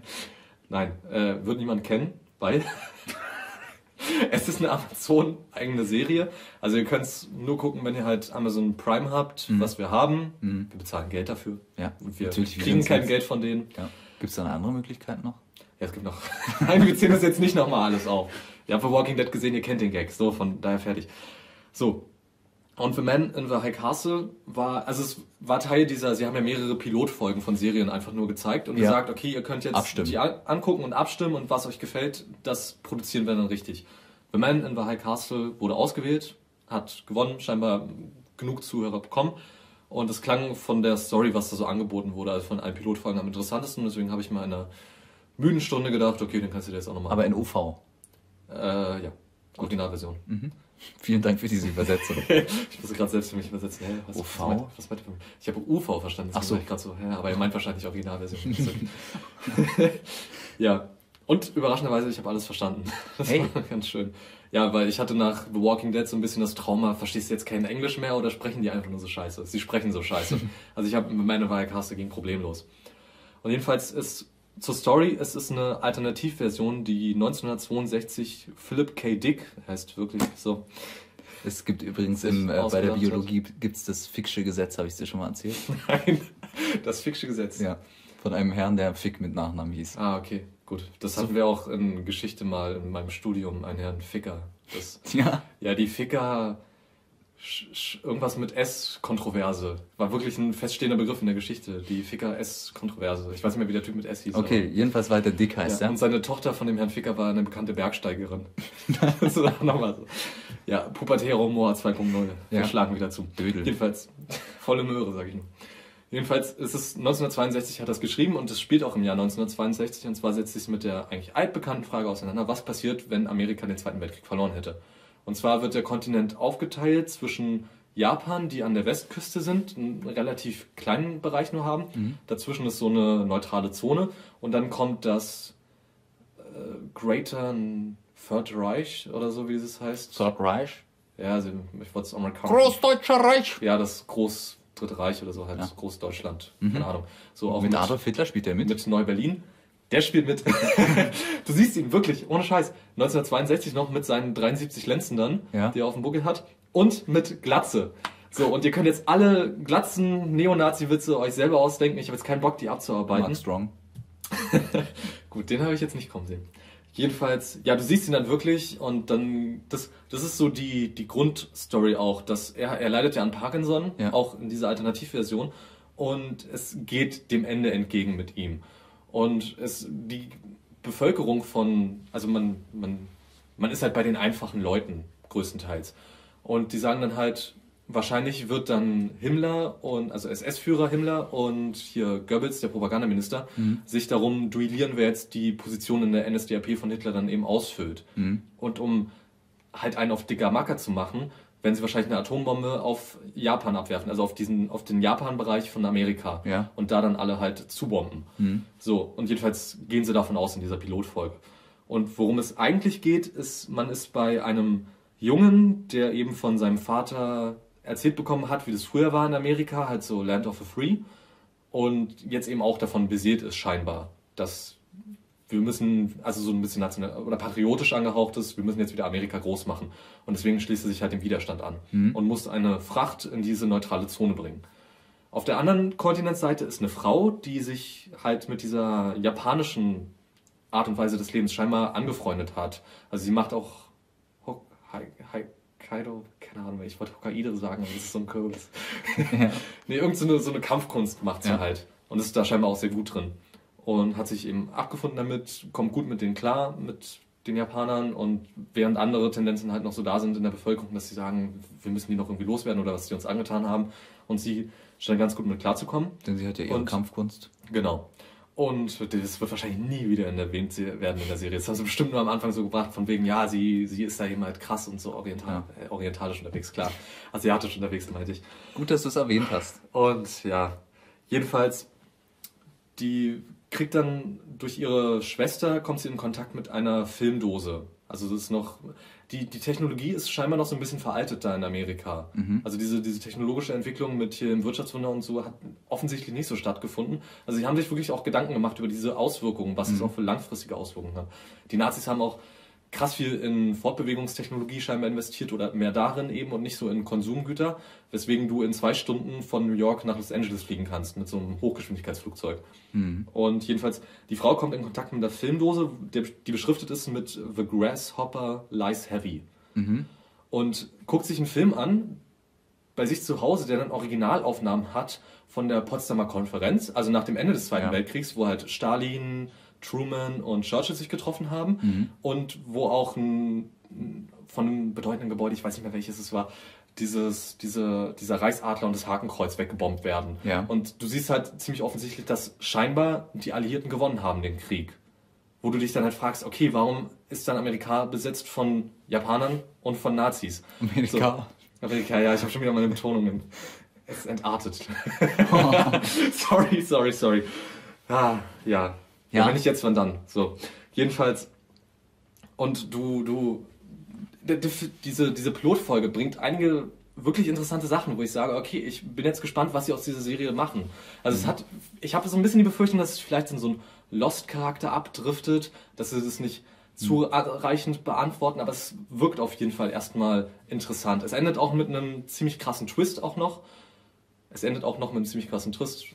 Nein, äh, wird niemand kennen, weil. es ist eine Amazon-eigene Serie. Also ihr könnt es nur gucken, wenn ihr halt Amazon Prime habt, was wir haben. Wir bezahlen Geld dafür. Ja, Und wir natürlich, kriegen kein jetzt. Geld von denen. ja. Gibt es da eine andere Möglichkeit noch? Ja, es gibt noch. Nein, wir zählen das jetzt nicht nochmal alles auf. Ihr habt The Walking Dead gesehen, ihr kennt den Gag. So, von daher fertig. So. Und The Man in the High Castle war, also es war Teil dieser, sie haben ja mehrere Pilotfolgen von Serien einfach nur gezeigt und Ja. gesagt, okay, ihr könnt jetzt Abstimmen. die an- angucken und abstimmen und was euch gefällt, das produzieren wir dann richtig. The Man in the High Castle wurde ausgewählt, hat gewonnen, scheinbar genug Zuhörer bekommen. Und es klang von der Story, was da so angeboten wurde, also von allen Pilotfolgen am interessantesten. Deswegen habe ich mal in einer müden Stunde gedacht, okay, dann kannst du dir jetzt auch nochmal. Aber in UV. Äh, ja, Originalversion. Vielen Dank für diese Übersetzung. Ich muss gerade selbst für mich übersetzen. Hä, was, UV? Was meint, was meint? Ich habe UV verstanden. Ach so. Ich gerade so, hä, aber ihr meint wahrscheinlich Originalversion. ja. Und überraschenderweise, ich habe alles verstanden. Das Hey. war ganz schön. Ja, weil ich hatte nach The Walking Dead so ein bisschen das Trauma, verstehst du jetzt kein Englisch mehr oder sprechen die einfach nur so scheiße? Sie sprechen so scheiße. also ich habe meiner Wirecast ging problemlos. Und jedenfalls ist zur Story, es ist eine Alternativversion, die 1962 Philip K. Dick heißt wirklich so. Es gibt übrigens im, äh, bei der. Biologie gibt's das Ficksche Gesetz, habe ich dir schon mal erzählt. Nein, das Ficksche Gesetz. Ja. Von einem Herrn, der Fick mit Nachnamen hieß. Ah, okay, gut. Das hatten wir auch in Geschichte mal in meinem Studium, einen Herrn Ficker. Das, Ja. ja, die Ficker, irgendwas mit S-Kontroverse. War wirklich ein feststehender Begriff in der Geschichte. Die Ficker-S-Kontroverse. Ich weiß nicht mehr, wie der Typ mit S hieß. Okay, jedenfalls weiter Dick aber, heißt ja. er. Und seine Tochter von dem Herrn Ficker war eine bekannte Bergsteigerin. das auch nochmal so. Ja, Pubertärer Humor 2.0. Wir Ja. schlagen wieder zu. Dödel. Jedenfalls, volle Möhre, sag ich nur. Jedenfalls ist es 1962 hat das geschrieben und es spielt auch im Jahr 1962 und zwar setzt sich mit der eigentlich altbekannten Frage auseinander, was passiert, wenn Amerika den Zweiten Weltkrieg verloren hätte. Und zwar wird der Kontinent aufgeteilt zwischen Japan, die an der Westküste sind, einen relativ kleinen Bereich nur haben. Dazwischen ist so eine neutrale Zone und dann kommt das äh, Greater Third Reich oder so, wie es heißt. Third Reich. Ja, also ich wollte es amerikanisch. Großdeutscher Reich. Ja, das Groß Dritte Reich oder so, halt Ja. Großdeutschland. Keine Ahnung. So auch Mit mit, Adolf Hitler spielt er mit. mit Neu-Berlin. Der spielt mit. du siehst ihn wirklich, ohne Scheiß. 1962 noch mit seinen 73 Lenzen dann, Ja. die er auf dem Buckel hat. Und mit Glatze. So, und ihr könnt jetzt alle Glatzen, Neonazi-Witze euch selber ausdenken. Ich habe jetzt keinen Bock, die abzuarbeiten. Mark Strong. Gut, den habe ich jetzt nicht kommen sehen. Jedenfalls, ja, du siehst ihn dann wirklich und dann, das, das ist so die, die Grundstory auch, dass er, er leidet ja an Parkinson, Ja. auch in dieser Alternativversion und es geht dem Ende entgegen mit ihm. Und es, die Bevölkerung von, also man, man, man ist halt bei den einfachen Leuten größtenteils. Und die sagen dann halt, wahrscheinlich wird dann Himmler und, also SS-Führer Himmler und hier Goebbels, der Propagandaminister, sich darum duellieren, wer jetzt die Position in der NSDAP von Hitler dann eben ausfüllt. Und um halt einen auf dicker Macker zu machen, werden sie wahrscheinlich eine Atombombe auf Japan abwerfen, also auf diesen, auf den Japan-Bereich von Amerika. Ja. Und da dann alle halt zubomben. So, und jedenfalls gehen sie davon aus in dieser Pilotfolge. Und worum es eigentlich geht, ist, man ist bei einem Jungen, der eben von seinem Vater erzählt bekommen hat, wie das früher war in Amerika, halt so Land of the Free. Und jetzt eben auch davon beseelt ist, scheinbar, dass wir müssen, also so ein bisschen national oder patriotisch angehaucht ist, wir müssen jetzt wieder Amerika groß machen. Und deswegen schließt er sich halt dem Widerstand an und muss eine Fracht in diese neutrale Zone bringen. Auf der anderen Kontinentsseite ist eine Frau, die sich halt mit dieser japanischen Art und Weise des Lebens scheinbar angefreundet hat. Also sie macht auch Hokkaido, keine Ahnung, ich wollte Hokkaido sagen, aber das ist so ein Kürbis. nee, irgend so eine, so eine Kampfkunst macht sie Ja. halt. Und ist da scheinbar auch sehr gut drin. Und hat sich eben abgefunden damit, kommt gut mit denen klar, mit den Japanern und während andere Tendenzen halt noch so da sind in der Bevölkerung, dass sie sagen, wir müssen die noch irgendwie loswerden oder was sie uns angetan haben. Und sie scheint ganz gut mit klarzukommen. Denn sie hat ja ihre Und- Kampfkunst. Genau. Und das wird wahrscheinlich nie wieder erwähnt werden in der Serie. Das haben sie bestimmt nur am Anfang so gebracht, von wegen, ja, sie, sie ist da eben halt krass und so oriental, äh, orientalisch unterwegs, klar. Asiatisch unterwegs, meinte ich. Gut, dass du es erwähnt hast. Und ja, jedenfalls, die kriegt dann durch ihre Schwester, kommt sie in Kontakt mit einer Filmdose. Also das ist noch, die, die Technologie ist scheinbar noch so ein bisschen veraltet da in Amerika. Also diese, diese technologische Entwicklung mit hier im Wirtschaftswunder und so hat offensichtlich nicht so stattgefunden. Also sie haben sich wirklich auch Gedanken gemacht über diese Auswirkungen, was es auch für langfristige Auswirkungen hat. Die Nazis haben auch krass viel in Fortbewegungstechnologie scheinbar investiert oder mehr darin eben und nicht so in Konsumgüter, weswegen du in zwei Stunden von New York nach Los Angeles fliegen kannst mit so einem Hochgeschwindigkeitsflugzeug. Und jedenfalls, die Frau kommt in Kontakt mit einer Filmdose, die, beschriftet ist mit The Grasshopper Lies Heavy. Und guckt sich einen Film an, bei sich zu Hause, der dann Originalaufnahmen hat von der Potsdamer Konferenz, also nach dem Ende des Zweiten Ja. Weltkriegs, wo halt Stalin, Truman und Churchill sich getroffen haben und wo auch ein, von einem bedeutenden Gebäude, ich weiß nicht mehr welches es war, dieses, diese, dieser Reichsadler und das Hakenkreuz weggebombt werden. Ja. Und du siehst halt ziemlich offensichtlich, dass scheinbar die Alliierten gewonnen haben, den Krieg. Wo du dich dann halt fragst, okay, warum ist dann Amerika besetzt von Japanern und von Nazis? Amerika. So, Amerika, ja, ich habe schon wieder meine Betonungen. Es ist entartet. sorry, sorry, sorry. Ah, ja. Ja. ja. Wenn nicht jetzt, wann dann? So. Jedenfalls. Und du, du, diese, diese Pilotfolge bringt einige wirklich interessante Sachen, wo ich sage, okay, ich bin jetzt gespannt, was sie aus dieser Serie machen. Also es hat, ich habe so ein bisschen die Befürchtung, dass es vielleicht in so einen Lost-Charakter abdriftet, dass sie das nicht zureichend beantworten, aber es wirkt auf jeden Fall erstmal interessant. Es endet auch mit einem ziemlich krassen Twist auch noch. Es endet auch noch mit einem ziemlich krassen Twist.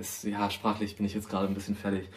Ist, ja, sprachlich bin ich jetzt gerade ein bisschen fertig.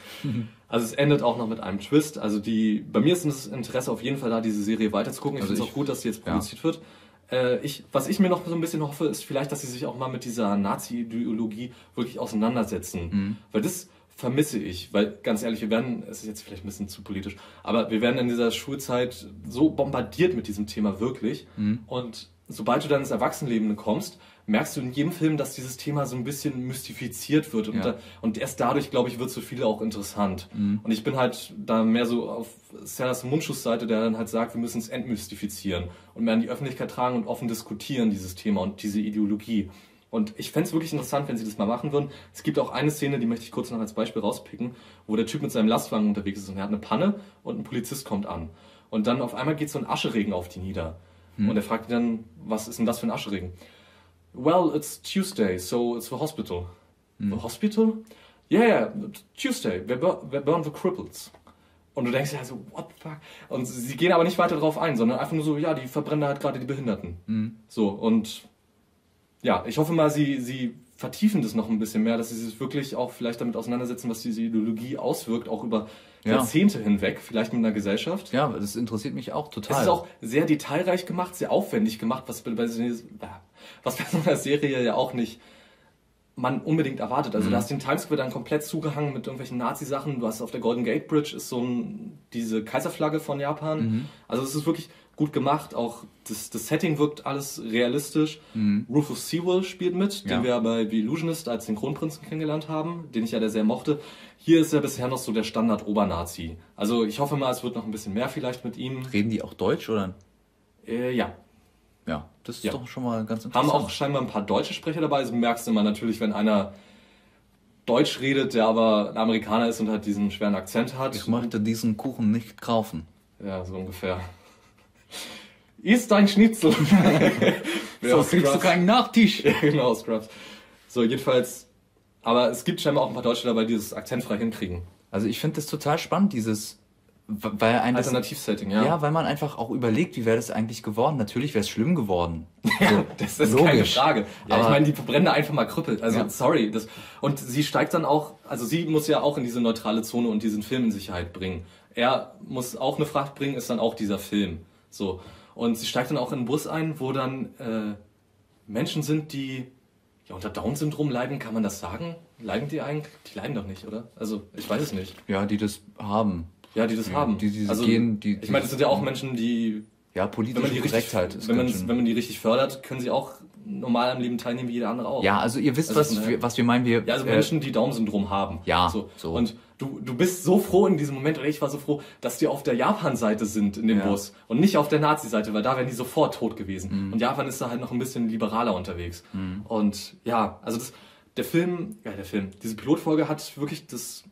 Also es endet auch noch mit einem Twist. Also die, bei mir ist das Interesse auf jeden Fall da, diese Serie weiterzugucken. Ich Also finde es auch gut, dass sie jetzt ja. produziert wird. Äh, ich, was ich mir noch so ein bisschen hoffe, ist vielleicht, dass sie sich auch mal mit dieser Nazi-Ideologie wirklich auseinandersetzen. Mhm. Weil das vermisse ich. Weil ganz ehrlich, wir werden, es ist jetzt vielleicht ein bisschen zu politisch, aber wir werden in dieser Schulzeit so bombardiert mit diesem Thema wirklich. Mhm. Und sobald du dann ins Erwachsenenleben kommst, merkst du in jedem Film, dass dieses Thema so ein bisschen mystifiziert wird. Und, Ja. da, und erst dadurch, glaube ich, wird es für viele auch interessant. Und ich bin halt da mehr so auf Sellers Mundschussseite, der dann halt sagt, wir müssen es entmystifizieren und mehr an die Öffentlichkeit tragen und offen diskutieren, dieses Thema und diese Ideologie. Und ich fände es wirklich interessant, wenn sie das mal machen würden. Es gibt auch eine Szene, die möchte ich kurz noch als Beispiel rauspicken, wo der Typ mit seinem Lastwagen unterwegs ist und er hat eine Panne und ein Polizist kommt an. Und dann auf einmal geht so ein Ascheregen auf die nieder. Und er fragt ihn dann, was ist denn das für ein Ascheregen? Well, it's Tuesday, so it's the hospital. The hospital? Yeah, yeah, Tuesday, we, bur we burn the cripples. Und du denkst ja so, what the fuck? Und sie gehen aber nicht weiter drauf ein, sondern einfach nur so, ja, die verbrennen halt gerade die Behinderten. So, und ja, ich hoffe mal, sie, sie vertiefen das noch ein bisschen mehr, dass sie sich wirklich auch vielleicht damit auseinandersetzen, was diese Ideologie auswirkt, auch über Ja. Jahrzehnte hinweg, vielleicht mit einer Gesellschaft. Ja, das interessiert mich auch total. Es ist auch sehr detailreich gemacht, sehr aufwendig gemacht, was bei, bei, was bei so einer Serie ja auch nicht man unbedingt erwartet. Also du hast den Times Square dann komplett zugehangen mit irgendwelchen Nazi-Sachen. Du hast auf der Golden Gate Bridge ist so ein, diese Kaiserflagge von Japan. Also es ist wirklich gut gemacht. Auch das, das Setting wirkt alles realistisch. Rufus Sewell spielt mit, Ja. den wir bei The Illusionist als den Kronprinzen kennengelernt haben, den ich ja sehr mochte. Hier ist er bisher noch so der Standard-Obernazi. Also ich hoffe mal, es wird noch ein bisschen mehr vielleicht mit ihm. Reden die auch Deutsch oder? Äh, ja, Ja, das ist Ja. doch schon mal ganz haben interessant. auch scheinbar ein paar deutsche Sprecher dabei. Das merkst du immer natürlich, wenn einer Deutsch redet, der aber ein Amerikaner ist und halt diesen schweren Akzent hat. Ich möchte diesen Kuchen nicht kaufen. Ja, so ungefähr. Ist ein Schnitzel. Ja, So aus kriegst du keinen Nachtisch. Ja, genau, Scrubs. So, jedenfalls. Aber es gibt scheinbar auch ein paar Deutsche dabei, die das akzentfrei hinkriegen. Also ich finde das total spannend, dieses, weil ein Alternativsetting, ja. ja. weil man einfach auch überlegt, wie wäre das eigentlich geworden. Natürlich wäre es schlimm geworden. Ja, das ist logisch. keine Frage. Ja, ich Aber- meine, die verbrennen da einfach mal krüppelt. Also, Ja. sorry. Das, und sie steigt dann auch, also sie muss ja auch in diese neutrale Zone und diesen Film in Sicherheit bringen. Er muss auch eine Fracht bringen, ist dann auch dieser Film. So. Und sie steigt dann auch in einen Bus ein, wo dann äh, Menschen sind, die ja, unter Down-Syndrom leiden, kann man das sagen? Leiden die eigentlich? Die leiden doch nicht, oder? Also, ich weiß es nicht. Ja, die das haben. Ja, die das Ja, haben. die diese also, Gen- die- ich meine, das sind ja auch Menschen, die Ja, wenn politische man die richtig, Korrektheit ist wenn man, wenn man die richtig fördert, können sie auch normal am Leben teilnehmen wie jeder andere auch. Ja, also ihr wisst, Also was, wir, was wir meinen. Wir, Ja, also äh, Menschen, die Down-Syndrom haben. Ja, so. so. Und du, du bist so froh in diesem Moment, oder ich war so froh, dass die auf der Japan-Seite sind in dem Ja. Bus und nicht auf der Nazi-Seite, weil da wären die sofort tot gewesen. Mhm. Und Japan ist da halt noch ein bisschen liberaler unterwegs. Und ja, also das, der Film, ja, der Film, diese Pilotfolge hat wirklich das,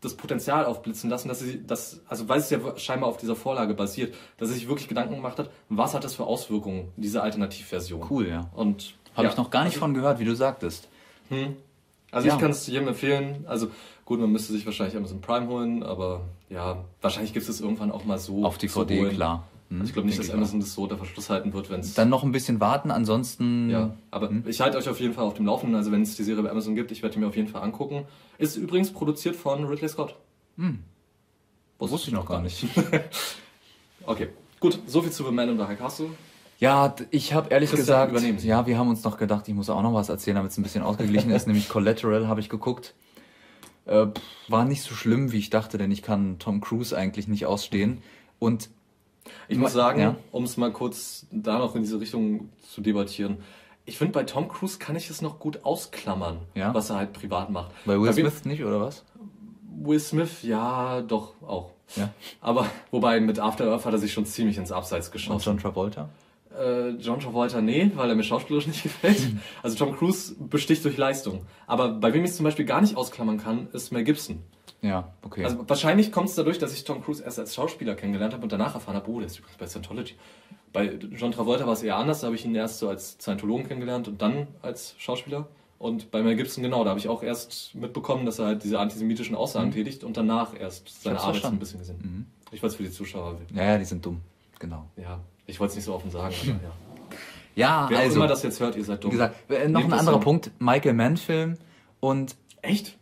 das Potenzial aufblitzen lassen, dass sie das, also weil es ja scheinbar auf dieser Vorlage basiert, dass sie sich wirklich Gedanken gemacht hat, was hat das für Auswirkungen, diese Alternativversion. Cool, ja. Und Habe ja, ich noch gar nicht von gehört, wie du sagtest. Also Ja. ich kann es jedem empfehlen. Also gut, man müsste sich wahrscheinlich Amazon Prime holen, aber ja, wahrscheinlich gibt es irgendwann auch mal so Auf DVD, klar. Hm, Also ich glaube nicht, denke dass Amazon das so unter Verschluss halten wird, wenn es Dann noch ein bisschen warten, ansonsten. Ja, aber ich halte euch auf jeden Fall auf dem Laufenden. Also wenn es die Serie bei Amazon gibt, ich werde die mir auf jeden Fall angucken. Ist übrigens produziert von Ridley Scott. Hm. Wusste ich noch gar nicht. okay, gut. So viel zu The Man in the High Castle. Ja, ich habe ehrlich Christian, gesagt, ja, wir haben uns noch gedacht, ich muss auch noch was erzählen, damit es ein bisschen ausgeglichen ist. Nämlich Collateral habe ich geguckt. Äh, war nicht so schlimm, wie ich dachte, denn ich kann Tom Cruise eigentlich nicht ausstehen. Und Ich muss sagen, Ja. um es mal kurz da noch in diese Richtung zu debattieren. Ich finde, bei Tom Cruise kann ich es noch gut ausklammern, Ja? was er halt privat macht. bei Will Smith nicht, oder was? Will Smith, ja, doch, auch. Ja. Aber wobei mit After Earth hat er sich schon ziemlich ins Abseits Und geschossen. John Travolta? Äh, John Travolta, nee, weil er mir schauspielerisch nicht gefällt. Also Tom Cruise besticht durch Leistung. Aber bei wem ich es zum Beispiel gar nicht ausklammern kann, ist Mel Gibson. Ja, okay. Also wahrscheinlich kommt es dadurch, dass ich Tom Cruise erst als Schauspieler kennengelernt habe und danach erfahren habe, oh, der ist übrigens bei Scientology. Bei John Travolta war es eher anders, da habe ich ihn erst so als Scientologen kennengelernt und dann als Schauspieler. Und bei Mel Gibson, genau, da habe ich auch erst mitbekommen, dass er halt diese antisemitischen Aussagen tätigt und danach erst seine Arbeit ein bisschen gesehen. Ich wollte es für die Zuschauer, ja, ja, die sind dumm. Genau. ja, ich wollte es nicht so offen sagen, aber ja. Ja, Wer auch also, immer das jetzt hört, ihr seid dumm. wie gesagt, äh, noch Nehmt ein anderer. Punkt. Michael Mann-Film und, Echt?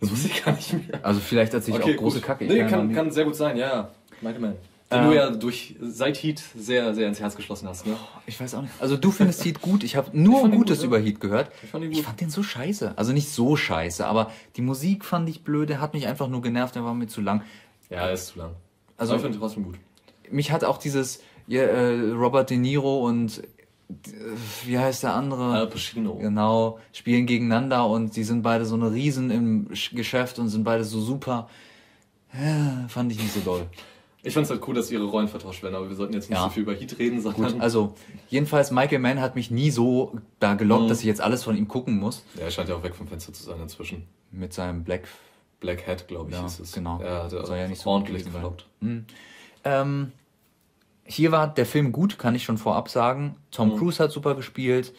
Das wusste ich gar nicht mehr. also vielleicht erzähle ich auch große gut. Kacke. Ich Nee, kann kann, sehr gut sein, ja. Michael Mann. Den Ähm. du ja durch seit Heat sehr, sehr ins Herz geschlossen hast, ne? Ich weiß auch nicht. Also du findest Heat gut. Ich habe nur fand ihn Gutes gut, über Heat gehört. Ich fand Ich fand den so scheiße. Also nicht so scheiße, aber die Musik fand ich blöd. Der hat mich einfach nur genervt. Der war mir zu lang. Ja, er ist zu lang. Also- Also ich finde ihn trotzdem gut. Mich hat auch dieses ja, äh, Robert De Niro und wie heißt der andere? Al Pacino. Genau, spielen gegeneinander und die sind beide so eine Riesen im Sch- Geschäft und sind beide so super. Ja, fand ich nicht so doll. Ich fand es halt cool, dass ihre Rollen vertauscht werden, aber wir sollten jetzt nicht Ja. so viel über Heat reden, sondern. Gut, also jedenfalls Michael Mann hat mich nie so da gelockt, Mhm. dass ich jetzt alles von ihm gucken muss. ja, er scheint ja auch weg vom Fenster zu sein inzwischen. Mit seinem Black Black Hat, glaube ich, Ja, hieß es. genau. Ja, der Soll ja nicht so ordentlich sein. gefloppt. Ähm, hier war der Film gut, kann ich schon vorab sagen. Tom Mhm. Cruise hat super gespielt,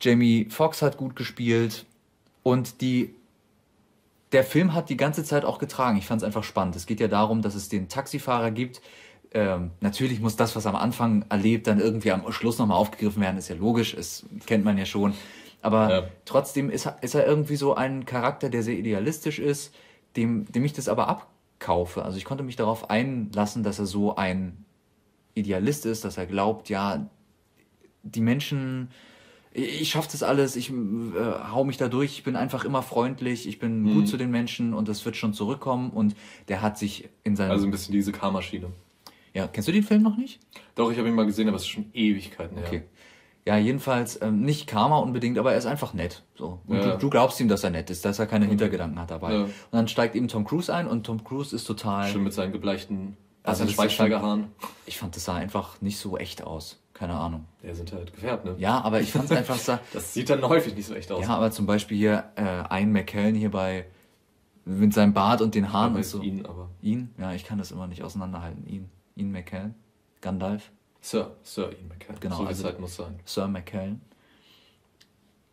Jamie Foxx hat gut gespielt und die der Film hat die ganze Zeit auch getragen. Ich fand es einfach spannend. Es geht ja darum, dass es den Taxifahrer gibt. Ähm, natürlich muss das, was am Anfang erlebt, dann irgendwie am Schluss nochmal aufgegriffen werden. Ist ja logisch, es kennt man ja schon. Aber Ja. trotzdem ist, er- ist er irgendwie so ein Charakter, der sehr idealistisch ist, dem, dem ich das aber abkaufe. Also ich konnte mich darauf einlassen, dass er so ein Idealist ist, dass er glaubt, ja, die Menschen, ich schaffe das alles, ich äh, hau mich da durch, ich bin einfach immer freundlich, ich bin Mhm. gut zu den Menschen und das wird schon zurückkommen und der hat sich in seinem... Also ein bisschen diese Karmaschine. ja, kennst du den Film noch nicht? Doch, ich habe ihn mal gesehen, aber es ist schon Ewigkeiten her. Okay. Ja, jedenfalls ähm, nicht Karma unbedingt, aber er ist einfach nett. So. Und Ja. du, du glaubst ihm, dass er nett ist, dass er keine Hintergedanken hat dabei. Ja. Und dann steigt eben Tom Cruise ein und Tom Cruise ist total... Schön mit seinen gebleichten Also also das ist Schweißsteigerhaaren. Ich fand, das sah einfach nicht so echt aus. Keine Ahnung. Der sind halt gefärbt, ne? Ja, aber ich fand es einfach so... Das sieht dann häufig nicht so echt aus. Ja, aber zum Beispiel hier äh, Ian McKellen hier bei mit seinem Bart und den Haaren und so. ihn, aber. Ihn? Ja, ich kann das immer nicht auseinanderhalten. Ihn. Ian McKellen. Gandalf. Sir, Sir Ian McKellen. Genau, So also- halt muss sein. Sir McKellen.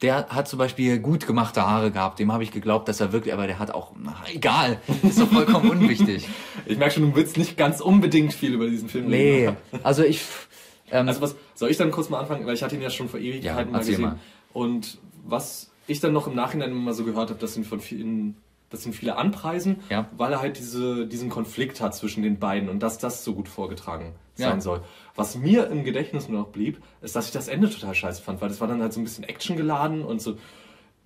Der hat zum Beispiel gut gemachte Haare gehabt. Dem habe ich geglaubt, dass er wirklich, aber der hat auch, na, egal, ist doch vollkommen unwichtig. Ich merke schon, du willst nicht ganz unbedingt viel über diesen Film Nee, reden. also ich, ähm, Also was, soll ich dann kurz mal anfangen? Weil ich hatte ihn ja schon vor Ewigkeiten Ja, mal gesehen. mal. Und was ich dann noch im Nachhinein immer so gehört habe, dass ihn von vielen, dass ihn viele anpreisen, Ja. weil er halt diese, diesen Konflikt hat zwischen den beiden und dass das so gut vorgetragen Ja. sein soll. Was mir im Gedächtnis nur noch blieb, ist, dass ich das Ende total scheiße fand, weil das war dann halt so ein bisschen Action geladen und so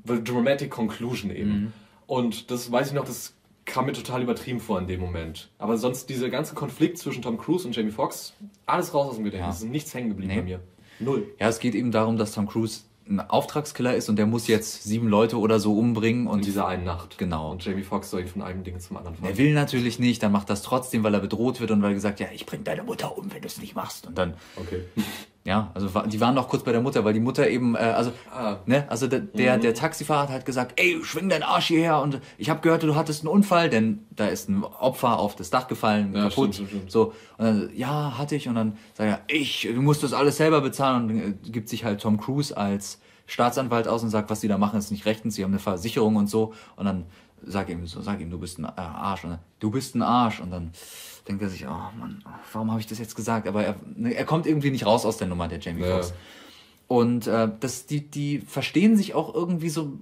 the dramatic conclusion eben. Mhm. Und das weiß ich noch, das kam mir total übertrieben vor in dem Moment. Aber sonst dieser ganze Konflikt zwischen Tom Cruise und Jamie Foxx, alles raus aus dem Gedächtnis. Ja. Es ist nichts hängen geblieben Nee. bei mir. Null. ja, es geht eben darum, dass Tom Cruise ein Auftragskiller ist und der muss jetzt sieben Leute oder so umbringen Und und dieser einen Nacht. Genau. Und Jamie Foxx soll ihn von einem Ding zum anderen fahren. er will natürlich nicht, dann macht das trotzdem, weil er bedroht wird und weil er gesagt, ja, ich bring deine Mutter um, wenn du es nicht machst. Und dann, Okay. Ja, also die waren noch kurz bei der Mutter, weil die Mutter eben, äh, also Ah. Ne? Also der, der, der Taxifahrer hat halt gesagt, ey, schwing deinen Arsch hierher und ich habe gehört, du hattest einen Unfall, denn da ist ein Opfer auf das Dach gefallen, Ja, kaputt. stimmt, stimmt. So, und dann, ja, hatte ich und dann sagt er, ich, du musst das alles selber bezahlen und äh, gibt sich halt Tom Cruise als Staatsanwalt aus und sagt, was sie da machen, ist nicht rechtens, sie haben eine Versicherung und so. Und dann sag ihm so, sag ihm, du bist ein Arsch. Und dann, du bist ein Arsch. Und dann denkt er sich, oh Mann, warum habe ich das jetzt gesagt? Aber er, ne, er kommt irgendwie nicht raus aus der Nummer, der Jamie Ja. Foxx. Und äh, das, die, die verstehen sich auch irgendwie so,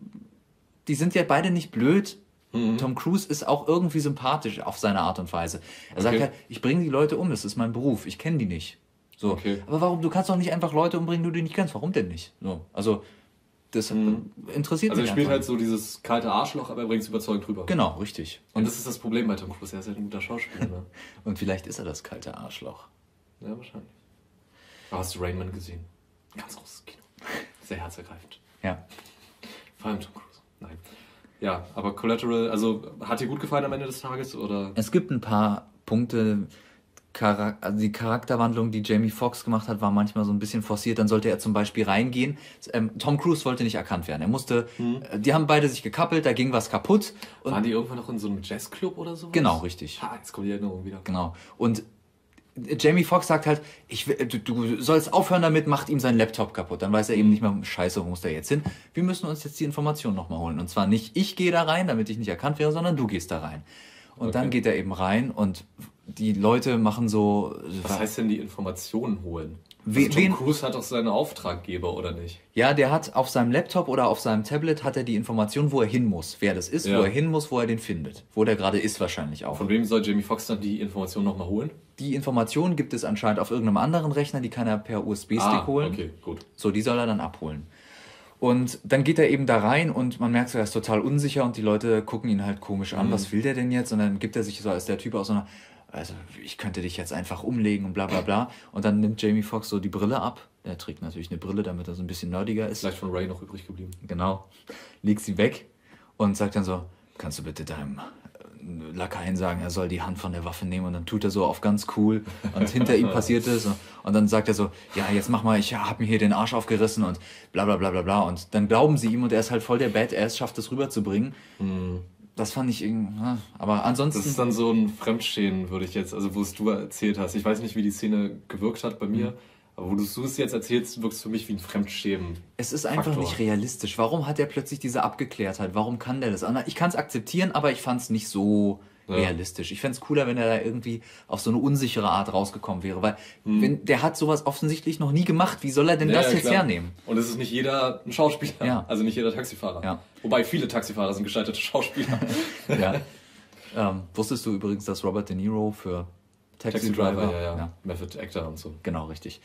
die sind ja beide nicht blöd. Mhm. Tom Cruise ist auch irgendwie sympathisch auf seine Art und Weise. Er sagt Okay. ja, ich bringe die Leute um, das ist mein Beruf, ich kenne die nicht. So. Okay. Aber warum, du kannst doch nicht einfach Leute umbringen, die du nicht kennst. Warum denn nicht? So. Also, das äh, interessiert Also er mich spielt einfach. halt so dieses kalte Arschloch, aber er bringt es überzeugend rüber. Genau, richtig. Und das ist das Problem bei Tom Cruise. Er ist halt ein guter Schauspieler. Ne? Und vielleicht ist er das kalte Arschloch. ja, wahrscheinlich. Aber hast du Rainman gesehen? Ganz großes Kino. Sehr herzergreifend. Ja. Vor allem Tom Cruise. Nein. Ja, aber Collateral, also hat dir gut gefallen am Ende des Tages? Oder? Es gibt ein paar Punkte, Charak also die Charakterwandlung, die Jamie Foxx gemacht hat, war manchmal so ein bisschen forciert. Dann sollte er zum Beispiel reingehen. Ähm, Tom Cruise wollte nicht erkannt werden. Er musste, äh, die haben beide sich gekappelt, da ging was kaputt. Und Waren die irgendwann noch in so einem Jazzclub oder so? Genau, richtig. Ha, jetzt kommt die Erinnerung wieder. Genau. Und Jamie Foxx sagt halt, ich, du, du sollst aufhören damit, macht ihm seinen Laptop kaputt. Dann weiß er eben nicht mehr, scheiße, wo muss der jetzt hin? Wir müssen uns jetzt die Information nochmal holen. Und zwar nicht ich gehe da rein, damit ich nicht erkannt wäre, sondern du gehst da rein. Und dann Okay. geht er eben rein und die Leute machen so... Was heißt denn die Informationen holen? We- also Tom Cruise hat doch seine Auftraggeber, oder nicht? Ja, der hat auf seinem Laptop oder auf seinem Tablet hat er die Information, wo er hin muss, wer das ist, Ja. wo er hin muss, wo er den findet. Wo der gerade ist wahrscheinlich auch. Von wem soll Jamie Foxx dann die Informationen nochmal holen? Die Information gibt es anscheinend auf irgendeinem anderen Rechner, die kann er per USB-Stick Ah, holen. okay, gut. So, die soll er dann abholen. Und dann geht er eben da rein und man merkt so, er ist total unsicher und die Leute gucken ihn halt komisch an, was will der denn jetzt? Und dann gibt er sich so als der Typ aus so einer, also ich könnte dich jetzt einfach umlegen und bla bla bla. Und dann nimmt Jamie Foxx so die Brille ab. Er trägt natürlich eine Brille, damit er so ein bisschen nerdiger ist. Vielleicht von Ray noch übrig geblieben. Genau. Legt sie weg und sagt dann so, kannst du bitte deinem Lakaien sagen, er soll die Hand von der Waffe nehmen und dann tut er so auf ganz cool und hinter ihm passiert es und dann sagt er so, ja, jetzt mach mal, ich hab mir hier den Arsch aufgerissen und bla bla bla bla bla und dann glauben sie ihm und er ist halt voll der Badass, schafft es rüberzubringen. Das fand ich irgendwie, ja, aber ansonsten... Das ist dann so ein Fremdstehen, würde ich jetzt, also wo es du erzählt hast. Ich weiß nicht, wie die Szene gewirkt hat bei Mhm. Aber wo du es jetzt erzählst, wirkt es für mich wie ein Fremdstehen. Es ist einfach Faktor. nicht realistisch. Warum hat er plötzlich diese Abgeklärtheit? Warum kann der das? Ich kann es akzeptieren, aber ich fand es nicht so Ja. realistisch. Ich fände es cooler, wenn er da irgendwie auf so eine unsichere Art rausgekommen wäre, weil wenn, der hat sowas offensichtlich noch nie gemacht. Wie soll er denn das Hm. Ja, jetzt klar. hernehmen? Und es ist nicht jeder ein Schauspieler, also nicht jeder Taxifahrer. Wobei viele Taxifahrer sind gescheiterte Schauspieler. Ähm, wusstest du übrigens, dass Robert De Niro für Taxi, Taxi Driver, Driver, ja, ja, Method Actor und so. genau richtig.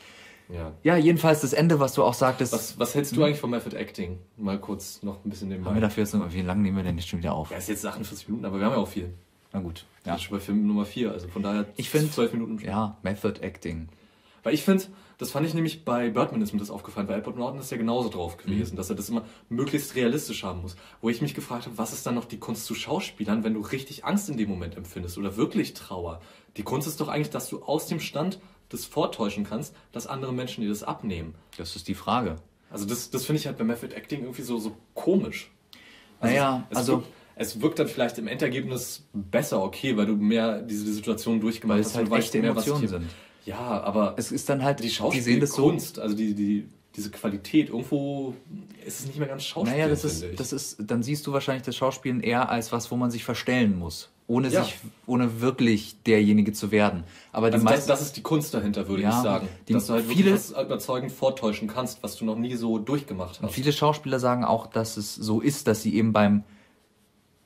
Ja. Ja, jedenfalls das Ende, was du auch sagtest. Was, was hältst du eigentlich von Method Acting? Mal kurz noch ein bisschen nebenbei. haben wir dafür jetzt noch, wie lange nehmen wir denn jetzt schon wieder auf? ja, ist jetzt 48 Minuten, aber wir haben ja auch viel. Na gut. Ja. Ja, schon bei Film Nummer 4, also von daher Ich find- 12 Minuten. ja Method Acting. Weil ich finde, das fand ich nämlich bei Birdman ist mir das aufgefallen, weil Edward Norton ist ja genauso drauf gewesen, dass er das immer möglichst realistisch haben muss. Wo ich mich gefragt habe, was ist dann noch die Kunst zu Schauspielern, wenn du richtig Angst in dem Moment empfindest oder wirklich Trauer? Die Kunst ist doch eigentlich, dass du aus dem Stand das vortäuschen kannst, dass andere Menschen dir das abnehmen. Das ist die Frage. Also das, das finde ich halt bei Method Acting irgendwie so, so komisch. Naja, es, also- wirkt, es wirkt dann vielleicht im Endergebnis besser, okay, weil du mehr diese Situation durchgemacht Weil hast. es halt echte mehr, was Emotionen hier- sind. Ja, aber Es ist dann halt, die das so. Schauspielkunst, also die, die, diese Qualität, irgendwo ist es nicht mehr ganz Schauspiel. Naja, das ist, das ist, dann siehst du wahrscheinlich das Schauspielen eher als was, wo man sich verstellen muss. Ohne Ja. sich, ohne wirklich derjenige zu werden. Aber die also das, meisten, das ist die Kunst dahinter, würde Ja, ich sagen. die- dass du halt viele- wirklich was überzeugend vortäuschen kannst, was du noch nie so durchgemacht hast. viele Schauspieler sagen auch, dass es so ist, dass sie eben beim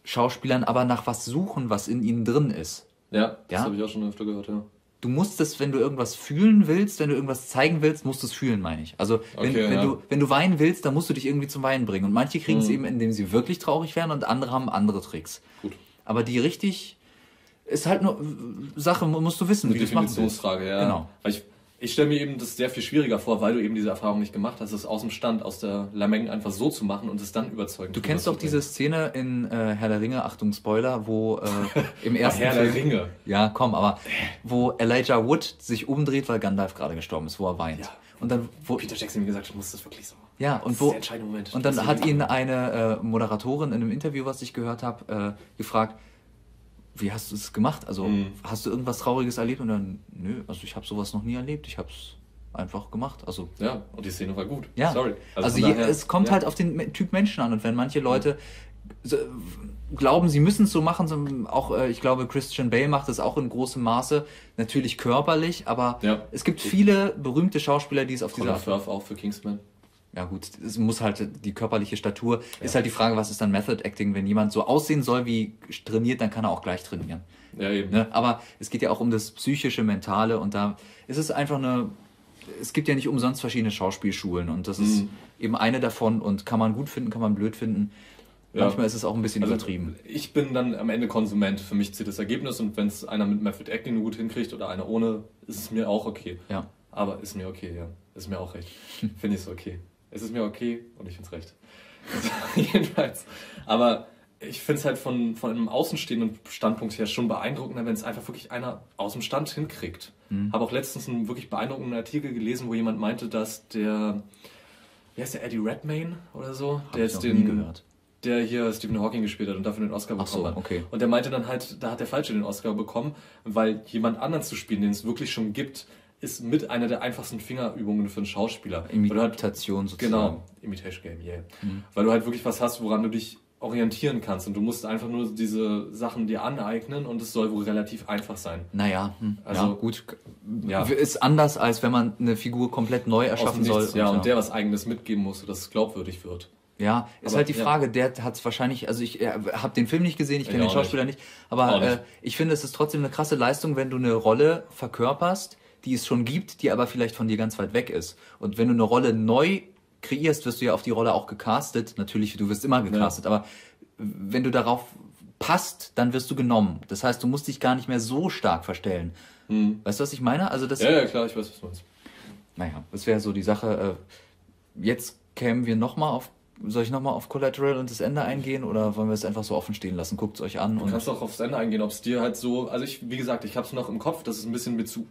Schauspielern aber nach was suchen, was in ihnen drin ist. ja, das Ja? habe ich auch schon öfter gehört, ja. Du musst es, wenn du irgendwas fühlen willst, wenn du irgendwas zeigen willst, musst du es fühlen, meine ich. Also wenn, Okay, wenn, ja. du, wenn du weinen willst, dann musst du dich irgendwie zum Weinen bringen. Und manche kriegen es Mhm. eben, indem sie wirklich traurig werden und andere haben andere Tricks. Gut. Aber die richtig ist halt nur Sache, musst du wissen, Eine wie. Definitionsfrage, ja. Genau. Weil ich, ich stelle mir eben das sehr viel schwieriger vor, weil du eben diese Erfahrung nicht gemacht hast, es aus dem Stand, aus der Lameng einfach so zu machen und es dann überzeugend Du kennst doch diese Szene in äh, Herr der Ringe, Achtung Spoiler, wo äh, im ersten Herr der Film, Ringe. ja komm, aber wo Elijah Wood sich umdreht, weil Gandalf gerade gestorben ist, wo er weint. Ja. Und dann, wo, Peter Jackson mir gesagt, du musst das wirklich so machen. Ja Das und ist wo der entscheidende Moment. und Das dann ist hat ihn eine äh, Moderatorin in einem Interview, was ich gehört habe, äh, gefragt, wie hast du es gemacht? Also Mhm. hast du irgendwas Trauriges erlebt? Und dann, nö, also ich habe sowas noch nie erlebt. Ich hab's, einfach gemacht. Also Ja, und die Szene war gut. ja, Sorry. also, von je, daher- es kommt ja. halt auf den Typ Menschen an und wenn manche Leute so, glauben, sie müssen es so machen, so, auch äh, ich glaube Christian Bale macht es auch in großem Maße, natürlich körperlich, aber Ja. es gibt viele berühmte Schauspieler, die es auf diese Colin Art Firth auch für Kingsman. Ja gut, es muss halt die körperliche Statur. Ist halt die Frage, was ist dann Method Acting? Wenn jemand so aussehen soll wie trainiert, dann kann er auch gleich trainieren. Ja, eben. Ne? Aber es geht ja auch um das psychische, mentale und da ist es einfach eine. Es gibt ja nicht umsonst verschiedene Schauspielschulen und das ist Mhm. eben eine davon und kann man gut finden, kann man blöd finden. Ja. Manchmal ist es auch ein bisschen Also, übertrieben. Ich bin dann am Ende Konsument. Für mich zählt das Ergebnis und wenn es einer mit Method Acting gut hinkriegt oder einer ohne, ist es mir auch okay. Ja. Aber ist mir okay, ja. Ist mir auch recht. Finde ich es okay. Es ist mir okay und ich finde es recht. Jedenfalls. Aber ich finde es halt von, von einem außenstehenden Standpunkt her schon beeindruckender, wenn es einfach wirklich einer aus dem Stand hinkriegt. Mhm. Habe auch letztens einen wirklich beeindruckenden Artikel gelesen, wo jemand meinte, dass der, wie heißt der, Eddie Redmayne oder so? Hab der jetzt den, der hier Stephen Hawking gespielt hat und dafür den Oscar Ach bekommen so, hat. okay. Und der meinte dann halt, da hat der Falsche den Oscar bekommen, weil jemand anderen zu spielen, den es wirklich schon gibt, ist mit einer der einfachsten Fingerübungen für einen Schauspieler. Halt, Imitation sozusagen. genau, Imitation Game, yeah. Mhm. Weil du halt wirklich was hast, woran du dich orientieren kannst und du musst einfach nur diese Sachen dir aneignen und es soll wohl relativ einfach sein. Naja, hm, Also, ja, gut. ja. Ist anders, als wenn man eine Figur komplett neu erschaffen soll. Ja, und der was Eigenes mitgeben muss, dass es glaubwürdig wird. Ja, ist Aber, halt die ja. Frage, der hat es wahrscheinlich, also ich äh, habe den Film nicht gesehen, ich kenne den Schauspieler nicht, Auch aber nicht. äh, ich finde, es ist trotzdem eine krasse Leistung, wenn du eine Rolle verkörperst, die es schon gibt, die aber vielleicht von dir ganz weit weg ist. Und wenn du eine Rolle neu kreierst, wirst du ja auf die Rolle auch gecastet. Natürlich, du wirst immer gecastet, aber wenn du darauf passt, dann wirst du genommen. Das heißt, du musst dich gar nicht mehr so stark verstellen. Weißt du, was ich meine? Also das, Hm. Ja, ja, klar, ich weiß, was du meinst. naja, das wäre so die Sache. Äh, jetzt kämen wir nochmal auf. Soll ich nochmal auf Collateral und das Ende eingehen oder wollen wir es einfach so offen stehen lassen? Guckt es euch an Du und. kannst auch aufs Ende eingehen, ob es dir halt so, also ich, wie gesagt, ich habe es noch im Kopf, dass es ein bisschen mit zu